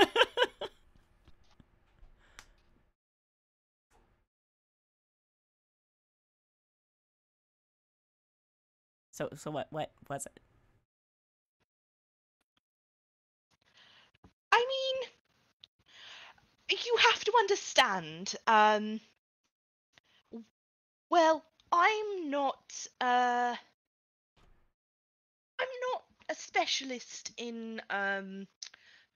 so so what what was it? I mean, you have to understand. Um, well, I'm not. Uh, I'm not a specialist in um,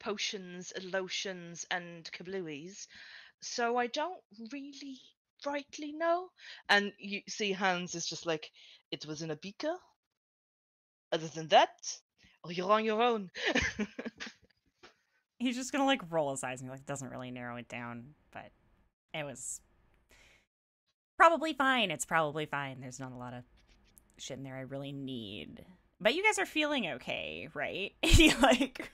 potions, and lotions, and kablooies, so I don't really rightly know. And you see, Hanz is just like, it was in a beaker. Other than that, oh, you're on your own. He's just gonna like roll his eyes and like doesn't really narrow it down, but it was probably fine. It's probably fine. There's not a lot of shit in there I really need. But you guys are feeling okay, right? he like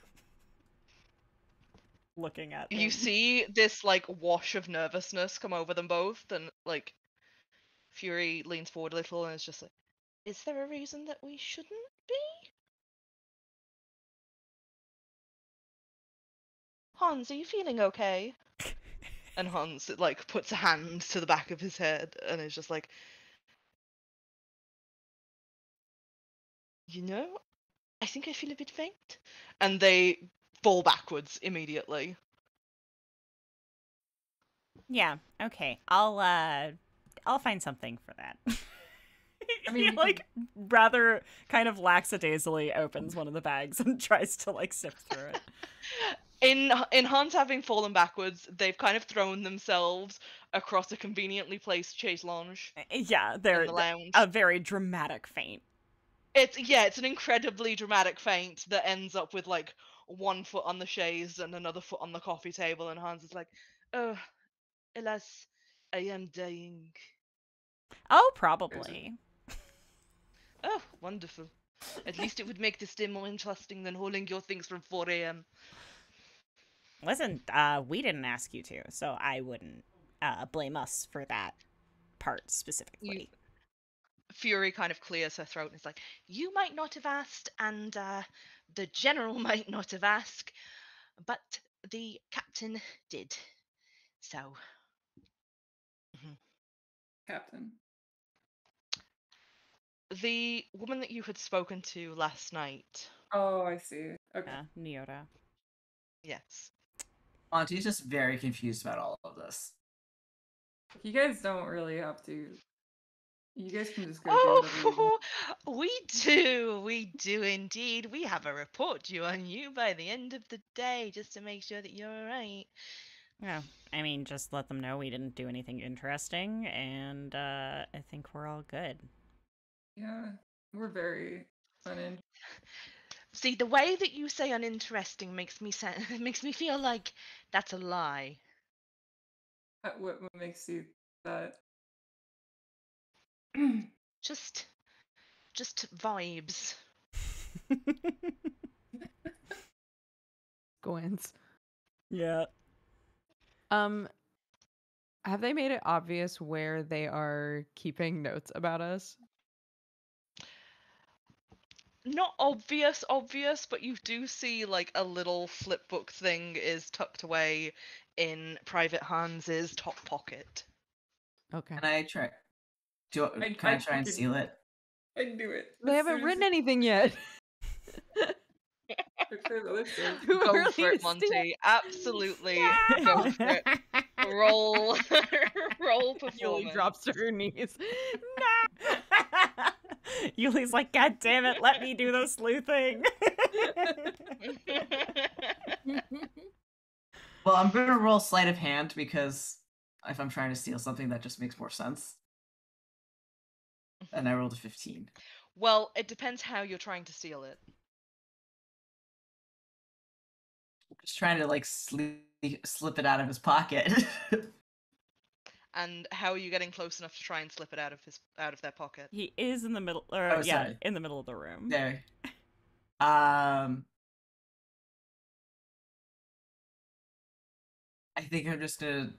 looking at you see this like wash of nervousness come over them both and like Feuri leans forward a little and is just like is there a reason that we shouldn't be Hanz are you feeling okay and Hanz like puts a hand to the back of his head and is just like you know i think i feel a bit faint and they fall backwards immediately Yeah, okay. I'll uh I'll find something for that. I he mean, we like rather kind of lackadaisically opens one of the bags and tries to like sift through it. In in Hanz having fallen backwards, they've kind of thrown themselves across a conveniently placed chaise lounge uh, Yeah, they're the lounge. a very dramatic feint. It's yeah, it's an incredibly dramatic feint that ends up with like one foot on the chaise and another foot on the coffee table, and Hanz is like, "Oh, alas, I am dying." Oh, probably. Oh, wonderful. At least it would make this day more interesting than hauling your things from 4 a.m. Listen, uh, we didn't ask you to, so I wouldn't uh, blame us for that part specifically. Feuri kind of clears her throat and is like, You might not have asked, and uh, the general might not have asked, but the captain did. So, Captain. the woman that you had spoken to last night, Oh, I see. Okay. Yeah, Nyota. yes. Monty's just very confused about all of this. You guys don't really have to. You guys can just go do whatever. Oh, we do. We do indeed. We have a report due on you by the end of the day just to make sure that you're alright. Yeah, I mean, just let them know we didn't do anything interesting, and uh, I think we're all good. Yeah, we're very unin. See, the way that you say uninteresting makes me sa- makes me feel like that's a lie. uh, What, what makes you that? Just just vibes. Gwyn's. yeah. Um, have they made it obvious where they are keeping notes about us? Not obvious, obvious, but you do see like a little flip book thing is tucked away in Private Hanz's top pocket. Okay. Can I try? Do I- can I, I try and fucking- steal it? I do it. They haven't written it- anything yet. Look for the other stuff. Too Go early for it, to steal. Monty. Absolutely. Go for it. Roll roll Yulie performance. drops to her knees. Yulie's like, God damn it, let me do the sleuthing. Well, I'm gonna roll sleight of hand because if I'm trying to steal something, that just makes more sense. And I mm-hmm. rolled a 15. well, it depends how you're trying to steal it. Just trying to like sli- slip it out of his pocket. And how are you getting close enough to try and slip it out of his out of their pocket? he is in the middle, or Oh, yeah, sorry. in the middle of the room. there. Um. I think I'm just gonna.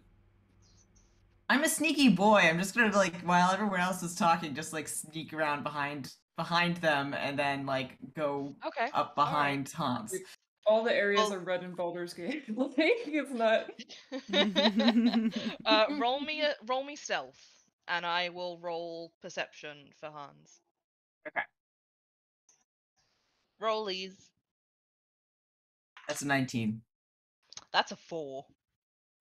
I'm a sneaky boy. I'm just gonna like while everyone else is talking, just like sneak around behind behind them and then like go Okay. up behind Hanz. All the areas Well- are red in Baldur's Gate. like it's not. uh, roll me a roll me stealth, and I will roll perception for Hanz. Okay. Rollies. That's a 19. That's a four.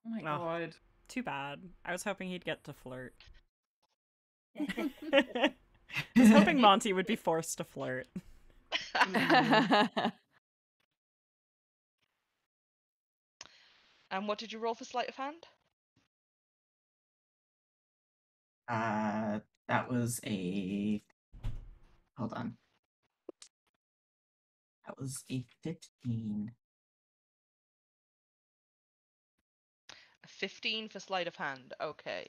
Oh my Oh. god. Too bad. I was hoping he'd get to flirt. I was hoping Monty would be forced to flirt. And what did you roll for sleight of hand? Uh, that was a. Hold on. That was a 15. A Fifteen for sleight of hand. Okay.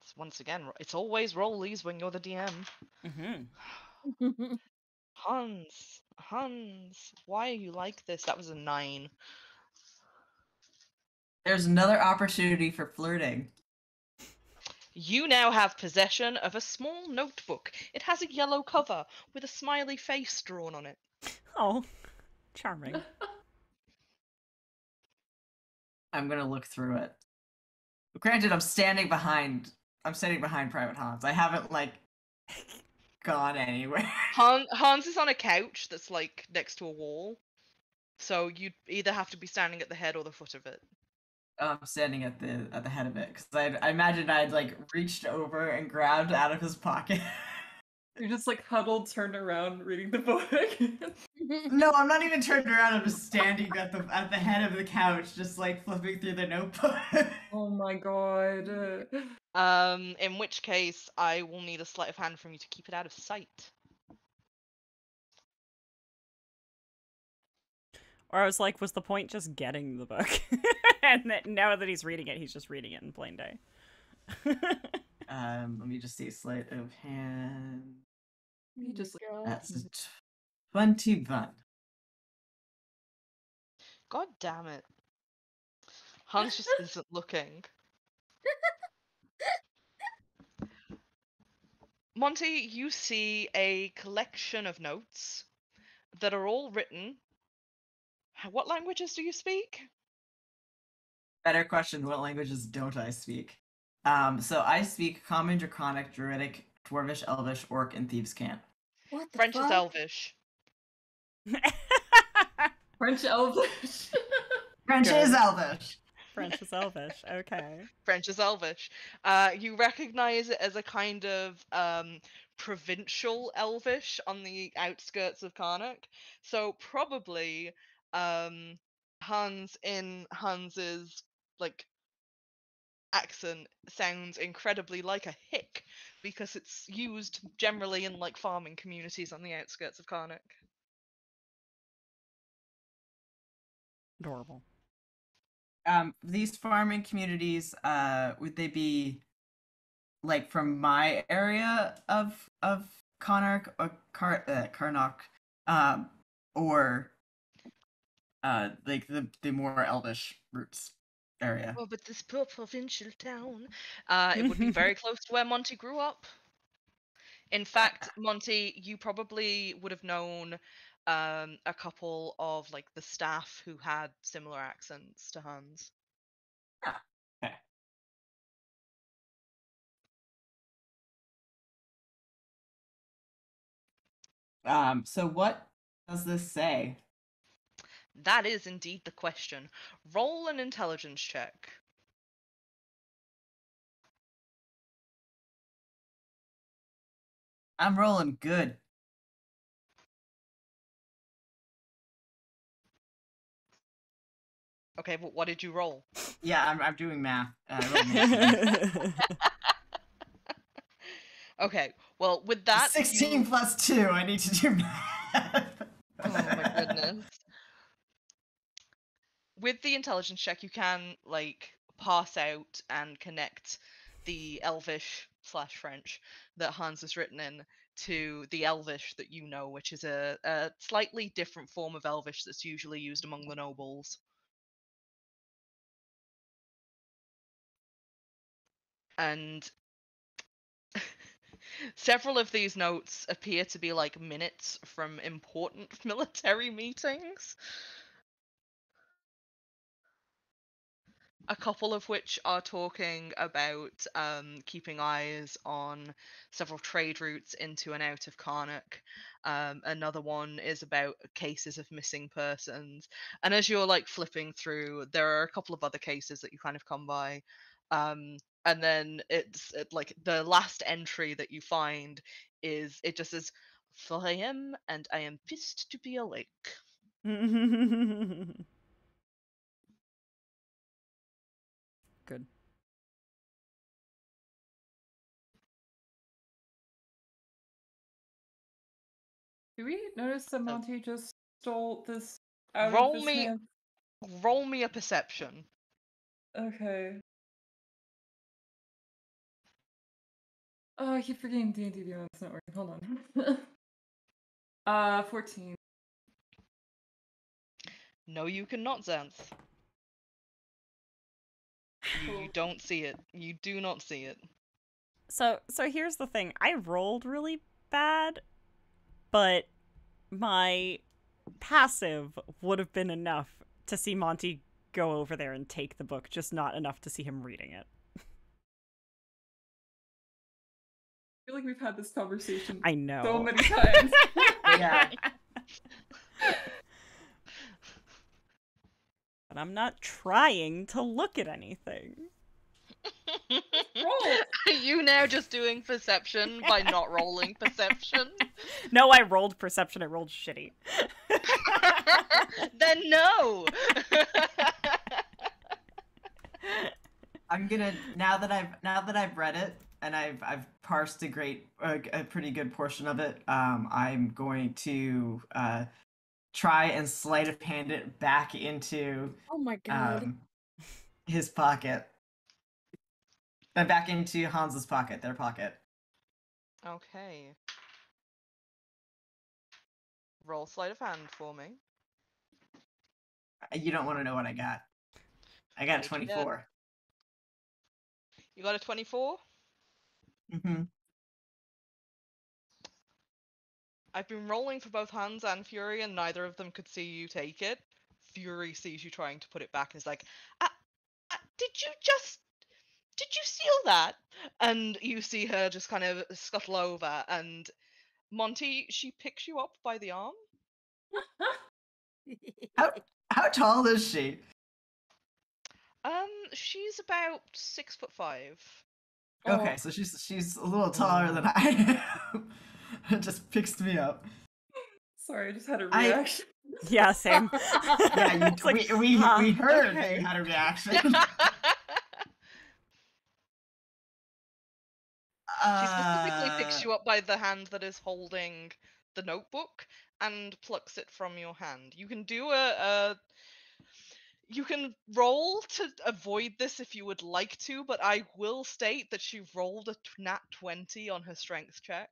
It's once again. It's always rollies when you're the DM. hmm Hanz, Hanz, why are you like this? That was a nine. There's another opportunity for flirting. You now have possession of a small notebook. It has a yellow cover with a smiley face drawn on it. Oh, charming. I'm gonna look through it. Granted, I'm standing behind. I'm standing behind Private Hanz. I haven't like gone anywhere. Han- Hanz is on a couch that's like next to a wall. So you'd either have to be standing at the head or the foot of it. Oh, I'm standing at the at the head of it because I I imagined I'd like reached over and grabbed out of his pocket. You're just like huddled, turned around, reading the book. no, I'm not even turned around. I'm just standing at the at the head of the couch, just like flipping through the notebook. oh my god. Um, in which case, I will need a sleight of hand from you to keep it out of sight. Or I was like, was the point just getting the book? and that now that he's reading it, he's just reading it in plain day. um, let me just see sleight of hand. You just like, God. That's a t- twenty-one. God damn it. Hanz just isn't looking. Monty, you see a collection of notes that are all written. What languages do you speak? Better question: What languages don't I speak? Um, so I speak Common, Draconic, Druidic, Dwarvish, Elvish, Orc, and Thieves' Cant. What the French is? Elvish. French Elvish. French is Elvish. French is Elvish. Okay. French is Elvish. Uh, you recognize it as a kind of um, provincial Elvish on the outskirts of Carnocht. So probably um, Hanz in Hanz's like accent sounds incredibly like a hick because it's used generally in like farming communities on the outskirts of Carnocht. Adorable. Um, these farming communities, uh, would they be like from my area of of Connacht or Car uh, Carnocht, um, or uh, like the the more Elvish roots area? Oh, but this poor provincial town. Uh, it would be very close to where Monty grew up. In fact, Monty, you probably would have known um, a couple of like the staff who had similar accents to Hanz. Okay. Um, so what does this say? That is indeed the question. Roll an intelligence check. I'm rolling good. Okay, but what did you roll? Yeah, I'm I'm doing math. Uh, math. Okay, well, with that, you- 16 plus 2. I need to do math. Oh my goodness. With the intelligence check, you can like pass out and connect the Elvish slash French that Hanz has written in to the Elvish that you know, which is a, a slightly different form of Elvish that's usually used among the nobles. And several of these notes appear to be like minutes from important military meetings. A couple of which are talking about um, keeping eyes on several trade routes into and out of Carnocht. Um, another one is about cases of missing persons. And as you're like flipping through, there are a couple of other cases that you kind of come by. Um, and then it's it, like the last entry that you find is it just says 4 a.m. and I am pissed to be awake. Good. Do we notice that Monty just stole this out Roll of his me- hand? Roll me a perception. Okay. Oh, I keep forgetting D and D Beyond. It's not working. Hold on. uh, fourteen. No, you cannot, Xanth. You, you don't see it. You do not see it. So so here's the thing. I rolled really bad, but my passive would have been enough to see Monty go over there and take the book, just not enough to see him reading it. Feel like we've had this conversation I know. so many times. Yeah. but I'm not trying to look at anything. Are you now just doing perception by not rolling perception? No, I rolled perception. I rolled shitty. then no. I'm gonna now that I've now that I've read it and I've I've parsed a great a, a pretty good portion of it. Um, I'm going to uh try and sleight of hand it back into Oh my god. um his pocket. and back into Hanz's pocket, their pocket. Okay. Roll sleight of hand for me. Uh, You don't want to know what I got. I got a What'd you get? 24. You got a 24? Mm-hmm. I've been rolling for both Hanz and Feuri, and neither of them could see you take it. Feuri sees you trying to put it back and is like, "Ah, ah, Did you just. Did you steal that? And you see her just kind of scuttle over, and Monty, she picks you up by the arm. How how tall is she? Um, she's about six foot five. Okay, so she's she's a little taller than I am. it just picks me up. Sorry, I just had a reaction. Yeah, same. Yeah, you, It's like, we we, huh, we heard okay. you had a reaction. She specifically picks Uh, you up by the hand that is holding the notebook and plucks it from your hand. You can do a, a you can roll to avoid this if you would like to, but I will state that she rolled a t- nat 20 on her strength check.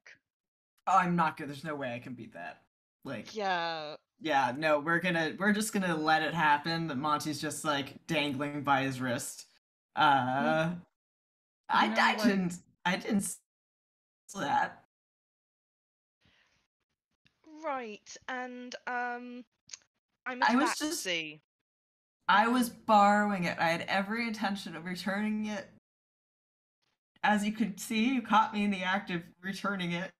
Oh, I'm not good. There's no way I can beat that. Like, yeah. Yeah, no, we're gonna we're just gonna let it happen. That Monty's just like dangling by his wrist. Uh, I know I what? didn't I didn't s- that. right. And um I'm I was just- taxi. I was borrowing it. I had every intention of returning it. As you could see, you caught me in the act of returning it.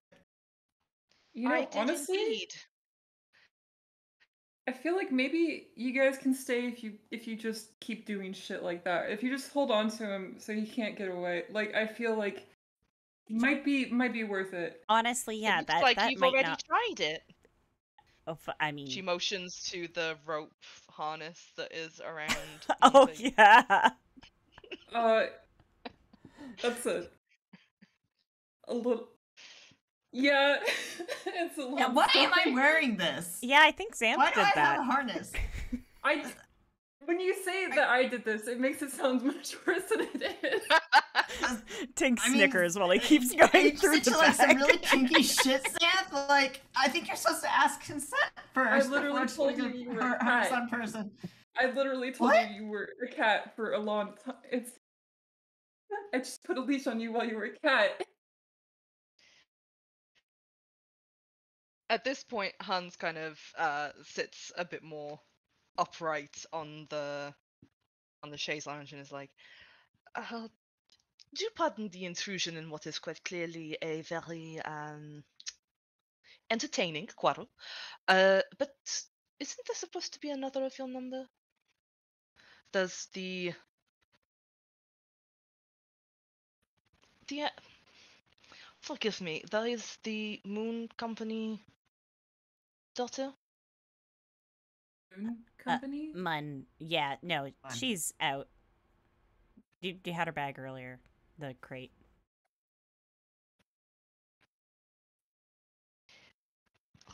You know, I did honestly, indeed. I feel like maybe you guys can stay if you if you just keep doing shit like that. If you just hold on to him so he can't get away. Like I feel like might be might be worth it. Honestly, yeah, looks that like that you've might already not. tried it. Oh, f- I mean, She motions to the rope harness that is around. oh Ethan. yeah. Uh that's a a little yeah, it's a little Yeah, why am I wearing this? Yeah, I think Xanth Why do did I that. have a harness? I when you say that I did this, it makes it sound much worse than it is. Tink I mean, snickers while he keeps going you through into the like some bag. really kinky shit, Sam? Like, I think you're supposed to ask consent first. I literally told you you were a her cat. some person. I literally told What? you you were a cat for a long time. It's I just put a leash on you while you were a cat. At this point, Hanz kind of uh, sits a bit more upright on the on the chaise lounge and is like, uh, "Do pardon the intrusion in what is quite clearly a very um, entertaining quarrel, uh, but isn't there supposed to be another of your number? Does the the uh, forgive me? There is the Moon Company daughter." Company? Mun, yeah, no, Mun. she's out. You, you had her bag earlier, the crate.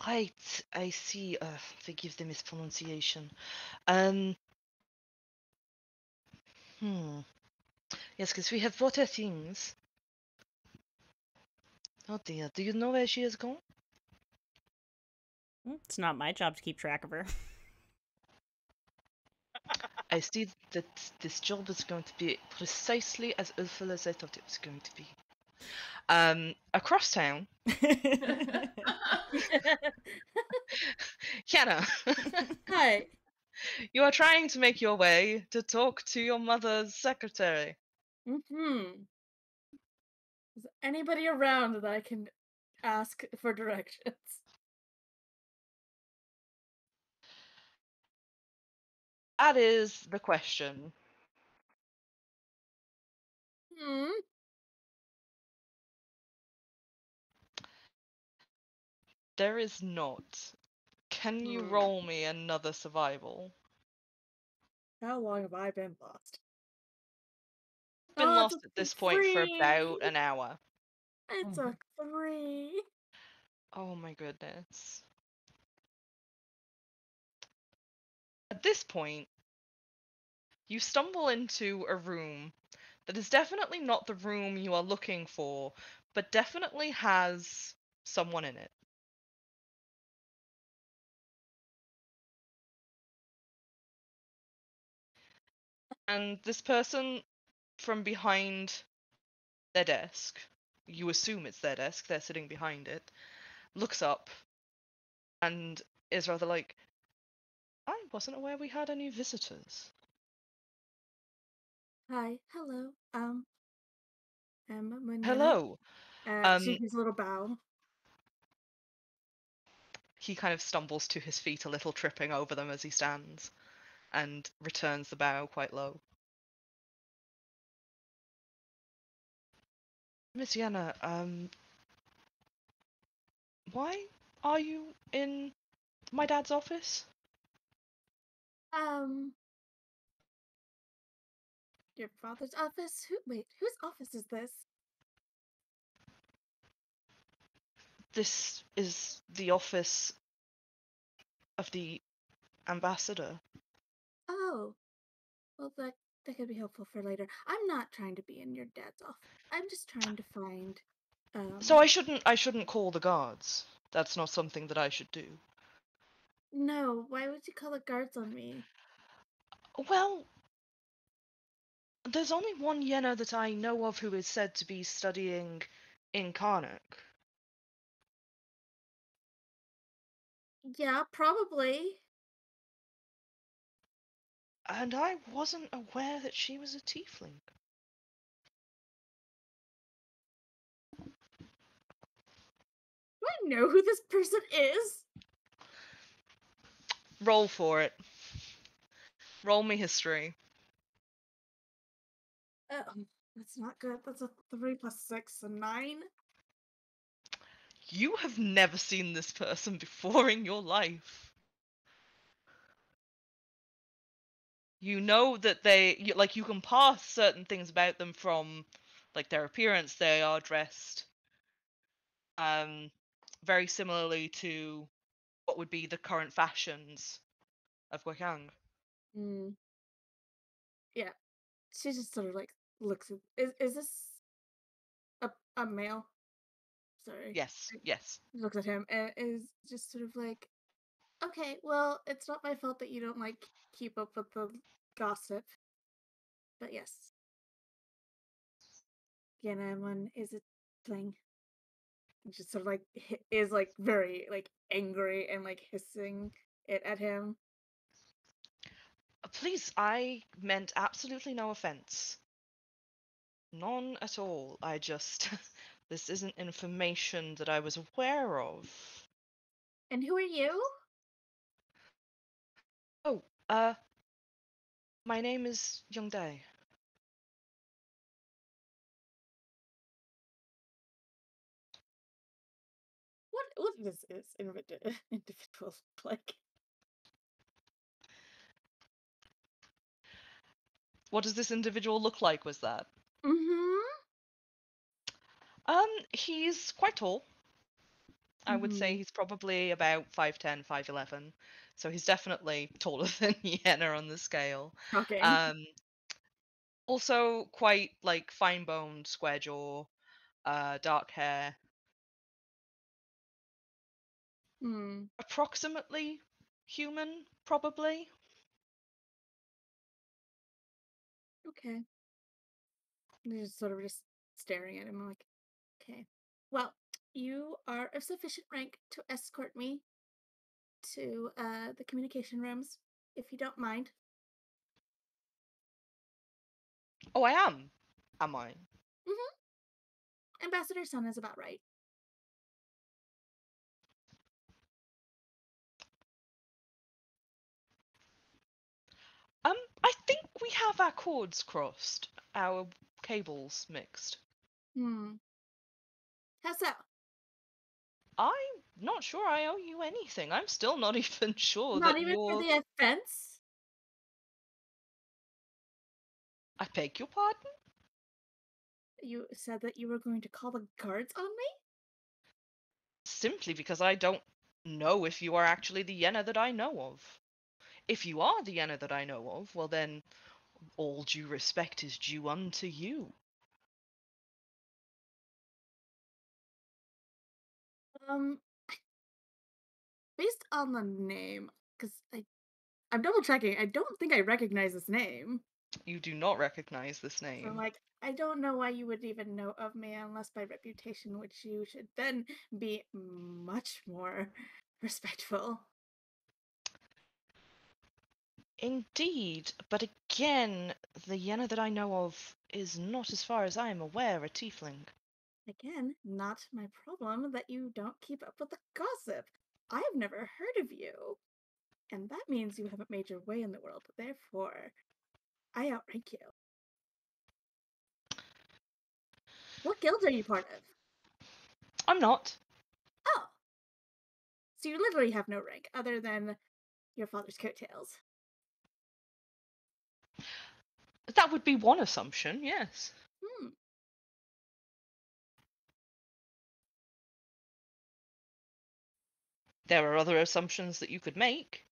Right, I see. Uh, forgive the mispronunciation. Um. Hmm. Yes, because we have brought her things. Oh dear. Do you know where she has gone? It's not my job to keep track of her. I see that this job is going to be precisely as awful as I thought it was going to be. Um, across town, Kiana, Hi. you are trying to make your way to talk to your mother's secretary. Hmm. Is anybody around that I can ask for directions? That is the question. Hmm. There is not. Can you Hmm. roll me another survival? How long have I been lost? Been Oh, lost at this point for about an hour. It's a three. Oh my goodness. At this point, you stumble into a room that is definitely not the room you are looking for, but definitely has someone in it. And this person from behind their desk, you assume it's their desk, they're sitting behind it, looks up and is rather like, I wasn't aware we had any visitors. Hi, hello. Um, I'm. Hello. Uh, she um, gives a little bow. He kind of stumbles to his feet a little, tripping over them as he stands, and returns the bow quite low. Miss Yenna, um, why are you in my dad's office? Um, your father's office? Who? Wait, whose office is this? This is the office of the ambassador. Oh, well, that that could be helpful for later. I'm not trying to be in your dad's office. I'm just trying to find. Um, So I shouldn't I shouldn't call the guards. That's not something that I should do. No, why would you call the guards on me? Well, there's only one Yenna that I know of who is said to be studying in Carnocht. Yeah, probably. And I wasn't aware that she was a tiefling. Do I know who this person is? Roll for it. Roll me history. Oh, that's not good. That's a three plus six, a nine. You have never seen this person before in your life. You know that they you, like you can pass certain things about them from like their appearance. They are dressed um very similarly to what would be the current fashions of Guakang. Hmm. Yeah, she just sort of like looks. Is is this a a male? Sorry. Yes, yes. Looks at him and is just sort of like, okay, well, it's not my fault that you don't like keep up with the gossip, but yes, Yenaman is a thing. And Just sort of like is like very like angry and like hissing it at him. Uh, Please, I meant absolutely no offense. None at all. I just. this isn't information that I was aware of. And who are you? Oh, uh. My name is Young Dae. What what is this individual individual like? What does this individual look like, was that? Mm-hmm. Um, he's quite tall. I would say Mhm. he's probably about 5'10, 5'11. So he's definitely taller than Yenna on the scale. Okay. Um, also quite like fine boned, square jaw, uh, dark hair, Hmm. approximately human, probably. Okay. And Just sort of just staring at him. I'm like, okay. Well, you are of sufficient rank to escort me to uh the communication rooms, if you don't mind. Oh, I am. Am I? Ambassador Sun is about right. Um, I think we have our cords crossed, our cables mixed. Hmm. How so? I'm not sure I owe you anything. I'm still not even sure Not that even you're. for the offense? I beg your pardon? You said that you were going to call the guards on me? Simply because I don't know if you are actually the Yenna that I know of. If you are the Yenna that I know of, well then, all due respect is due unto you. Um, based on the name, because I, I'm double checking. I don't think I recognize this name. You do not recognize this So name. I'm like, I don't know why you would even know of me unless by reputation, which you should then be much more respectful. Indeed, but again, the Yenna that I know of is not, as far as I am aware, a tiefling. Again, not my problem that you don't keep up with the gossip. I've never heard of you. And that means you haven't made your way in the world, therefore, I outrank you. What guild are you part of? I'm not. Oh. So you literally have no rank other than your father's coattails. That would be one assumption, yes. Hmm. There are other assumptions that you could make,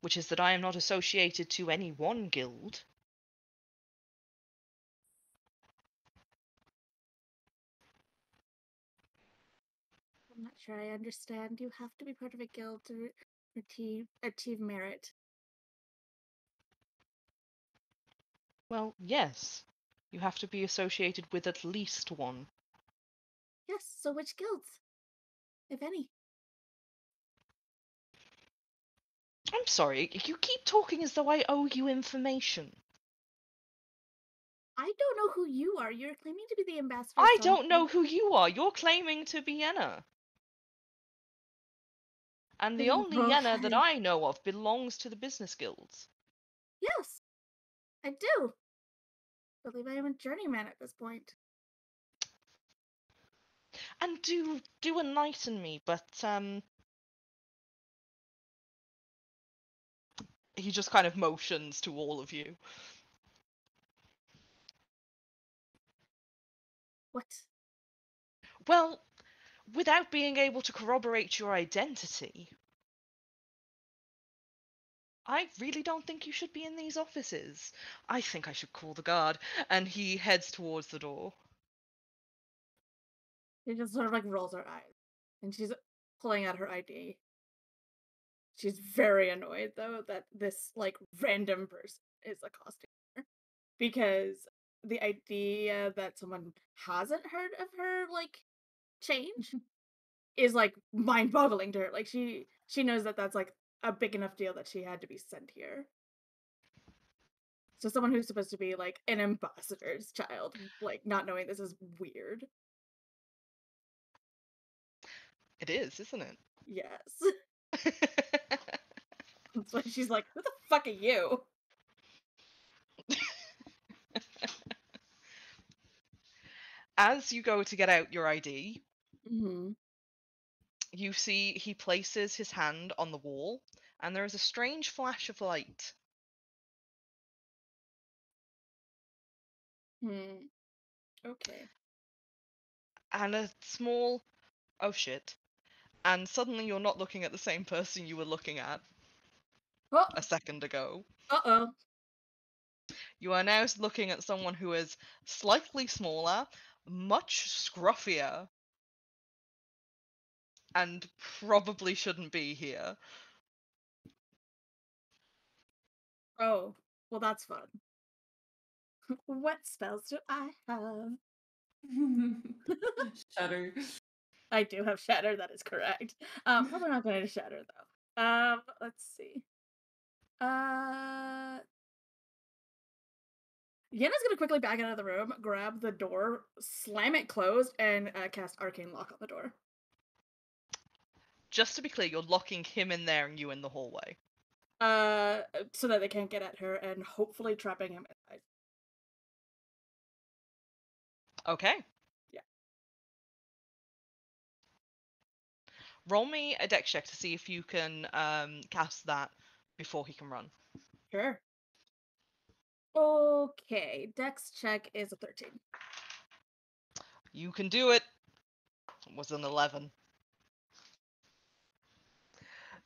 which is that I am not associated to any one guild. I'm not sure I understand. You have to be part of a guild to achieve, achieve merit. Well, yes. You have to be associated with at least one. Yes, so which guilds? If any. I'm sorry, you keep talking as though I owe you information. I don't know who you are. You're claiming to be the ambassador. I don't know who you are. You're claiming to be Yenna. And the only Yenna that. I know of belongs to the business guilds. Yes, I do. I believe I am a journeyman at this point. And do do enlighten me, but um he just kind of motions to all of you. What? Well, without being able to corroborate your identity, I really don't think you should be in these offices. I think I should call the guard. And he heads towards the door. She just sort of like rolls her eyes, and she's pulling out her ID. She's very annoyed though that this like random person is accosting her because the idea that someone hasn't heard of her like change is like mind-boggling to her. Like she she knows that that's like a big enough deal that she had to be sent here. So someone who's supposed to be like an ambassador's child, like not knowing this is weird. It is, isn't it? Yes. That's why she's like, who the fuck are you? As you go to get out your ID, Mm-hmm. You see he places his hand on the wall, and there is a strange flash of light. Hmm. Okay. and a small oh shit and suddenly you're not looking at the same person you were looking at Oh, a second ago uh-oh. you are now looking at someone who is slightly smaller much scruffier and probably shouldn't be here Oh, well, that's fun. what spells do I have? shatter. I do have shatter. That is correct. Um, probably not going to shatter though. Um, let's see. Uh, Yenna's gonna quickly back out of the room, grab the door, slam it closed, and uh, cast arcane lock on the door. Just to be clear you're locking him in there and you in the hallway Uh, so that they can't get at her, and hopefully trapping him inside. okay Yeah. roll me a dex check to see if you can um cast that before he can run Sure. Okay, Dex check is a thirteen. You can do it. It was an 11.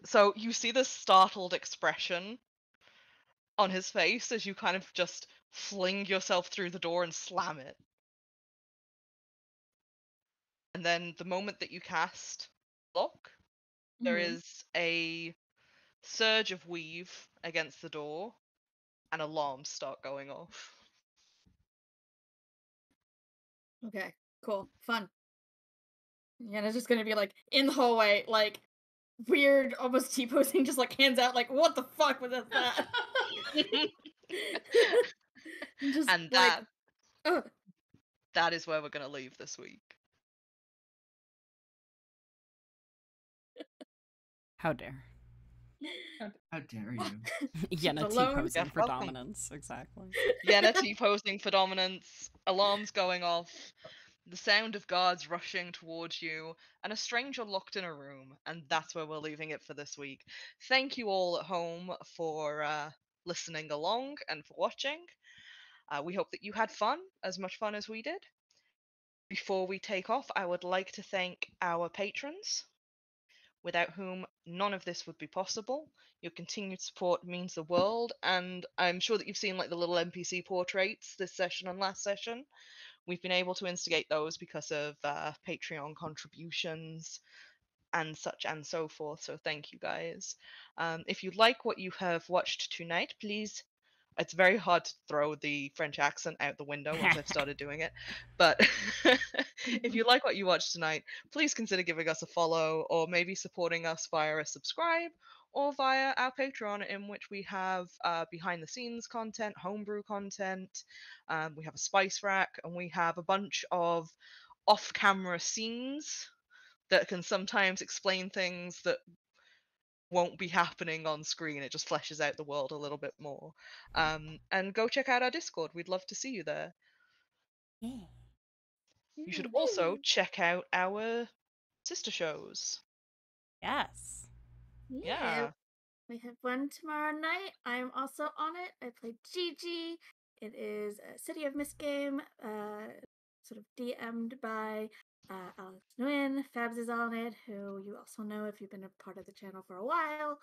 So you see this startled expression on his face as you kind of just fling yourself through the door and slam it. And then the moment that you cast lock, there Mhm. is a surge of weave against the door and alarms start going off. Okay, cool, fun. Yeah, it's just gonna be like in the hallway, like weird, almost T posing, just like hands out, like what the fuck was that? And just and like, that ugh. that is where we're going to leave this week. How dare. How dare you? Yenna T posing Yeah, for dominance. Exactly. Yenna T posing for dominance, alarms going off, the sound of guards rushing towards you, and a stranger locked in a room. And that's where we're leaving it for this week. Thank you all at home for uh, listening along and for watching. Uh, we hope that you had fun, as much fun as we did. Before we take off, I would like to thank our patrons, without whom none of this would be possible. Your continued support means the world, and I'm sure that you've seen like the little NPC portraits this session and last session. We've been able to instigate those because of uh, Patreon contributions and such and so forth. So thank you guys. Um, if you like what you have watched tonight, please. It's very hard to throw the French accent out the window once I've started doing it. But if you like what you watched tonight, please consider giving us a follow or maybe supporting us via a subscribe or via our Patreon, in which we have uh, behind the scenes content, homebrew content, um, we have a spice rack, and we have a bunch of off camera scenes that can sometimes explain things that won't be happening on screen. It just fleshes out the world a little bit more. Um, and go check out our Discord. We'd love to see you there. Yeah. You should also check out our sister shows. Yes. Yeah. We have one tomorrow night. I'm also on it. I play Gigi. It is a City of Mist game, uh, sort of DM'd by uh, Alex Nguyen. Fabs is on it, who you also know if you've been a part of the channel for a while.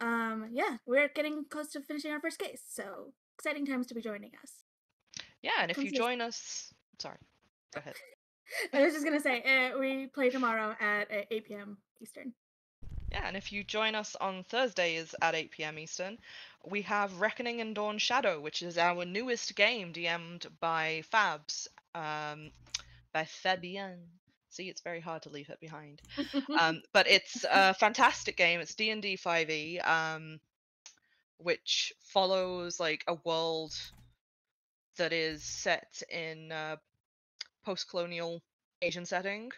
Um, yeah, we're getting close to finishing our first case, so exciting times to be joining us. Yeah, and if you Comes join us, sorry, go ahead. I was just gonna say, uh, we play tomorrow at uh, 8 p.m. Eastern. Yeah, and if you join us on Thursdays at 8 p.m. Eastern, we have Reckoning and Dawn Shadow, which is our newest game, DM'd by Fabs, um, by Fabian. See, it's very hard to leave it behind. um, but it's a fantastic game. It's D and D 5e, um, which follows like a world that is set in uh, post-colonial Asian setting.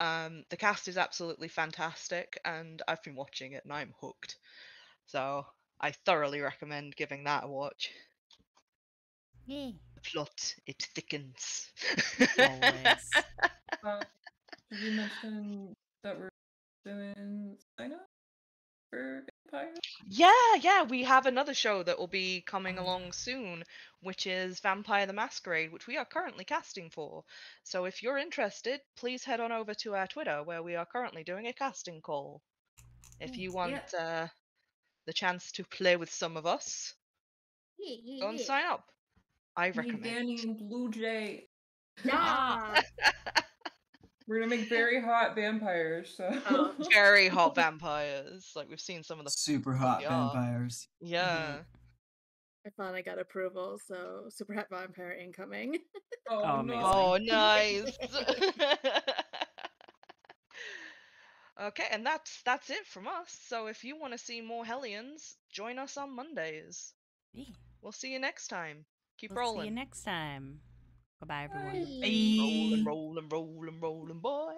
Um, the cast is absolutely fantastic, and I've been watching it, and I'm hooked. So I thoroughly recommend giving that a watch. Yeah. The plot it thickens. Always. Uh, did you mention that we're doing sign up for Vampire? Yeah, yeah, we have another show that will be coming along soon, which is Vampire the Masquerade, which we are currently casting for. So if you're interested, please head on over to our Twitter where we are currently doing a casting call. If you want uh, the chance to play with some of us, go and sign up. I recommend. Danny, and Blue Jay. Yeah. We're gonna make very hot vampires. So. Oh. Very hot vampires. Like we've seen some of the. Super hot Yeah. vampires. Yeah. Mm-hmm. I finally got approval, so Super hot Vampire incoming. oh, Oh, no. Oh, nice. okay, and that's that's it from us. So if you want to see more Hellions, join us on Mondays. Yeah. We'll see you next time. Keep We'll see you next time. Goodbye, everyone. Bye. Roll Rolling, rolling, rolling, roll boy.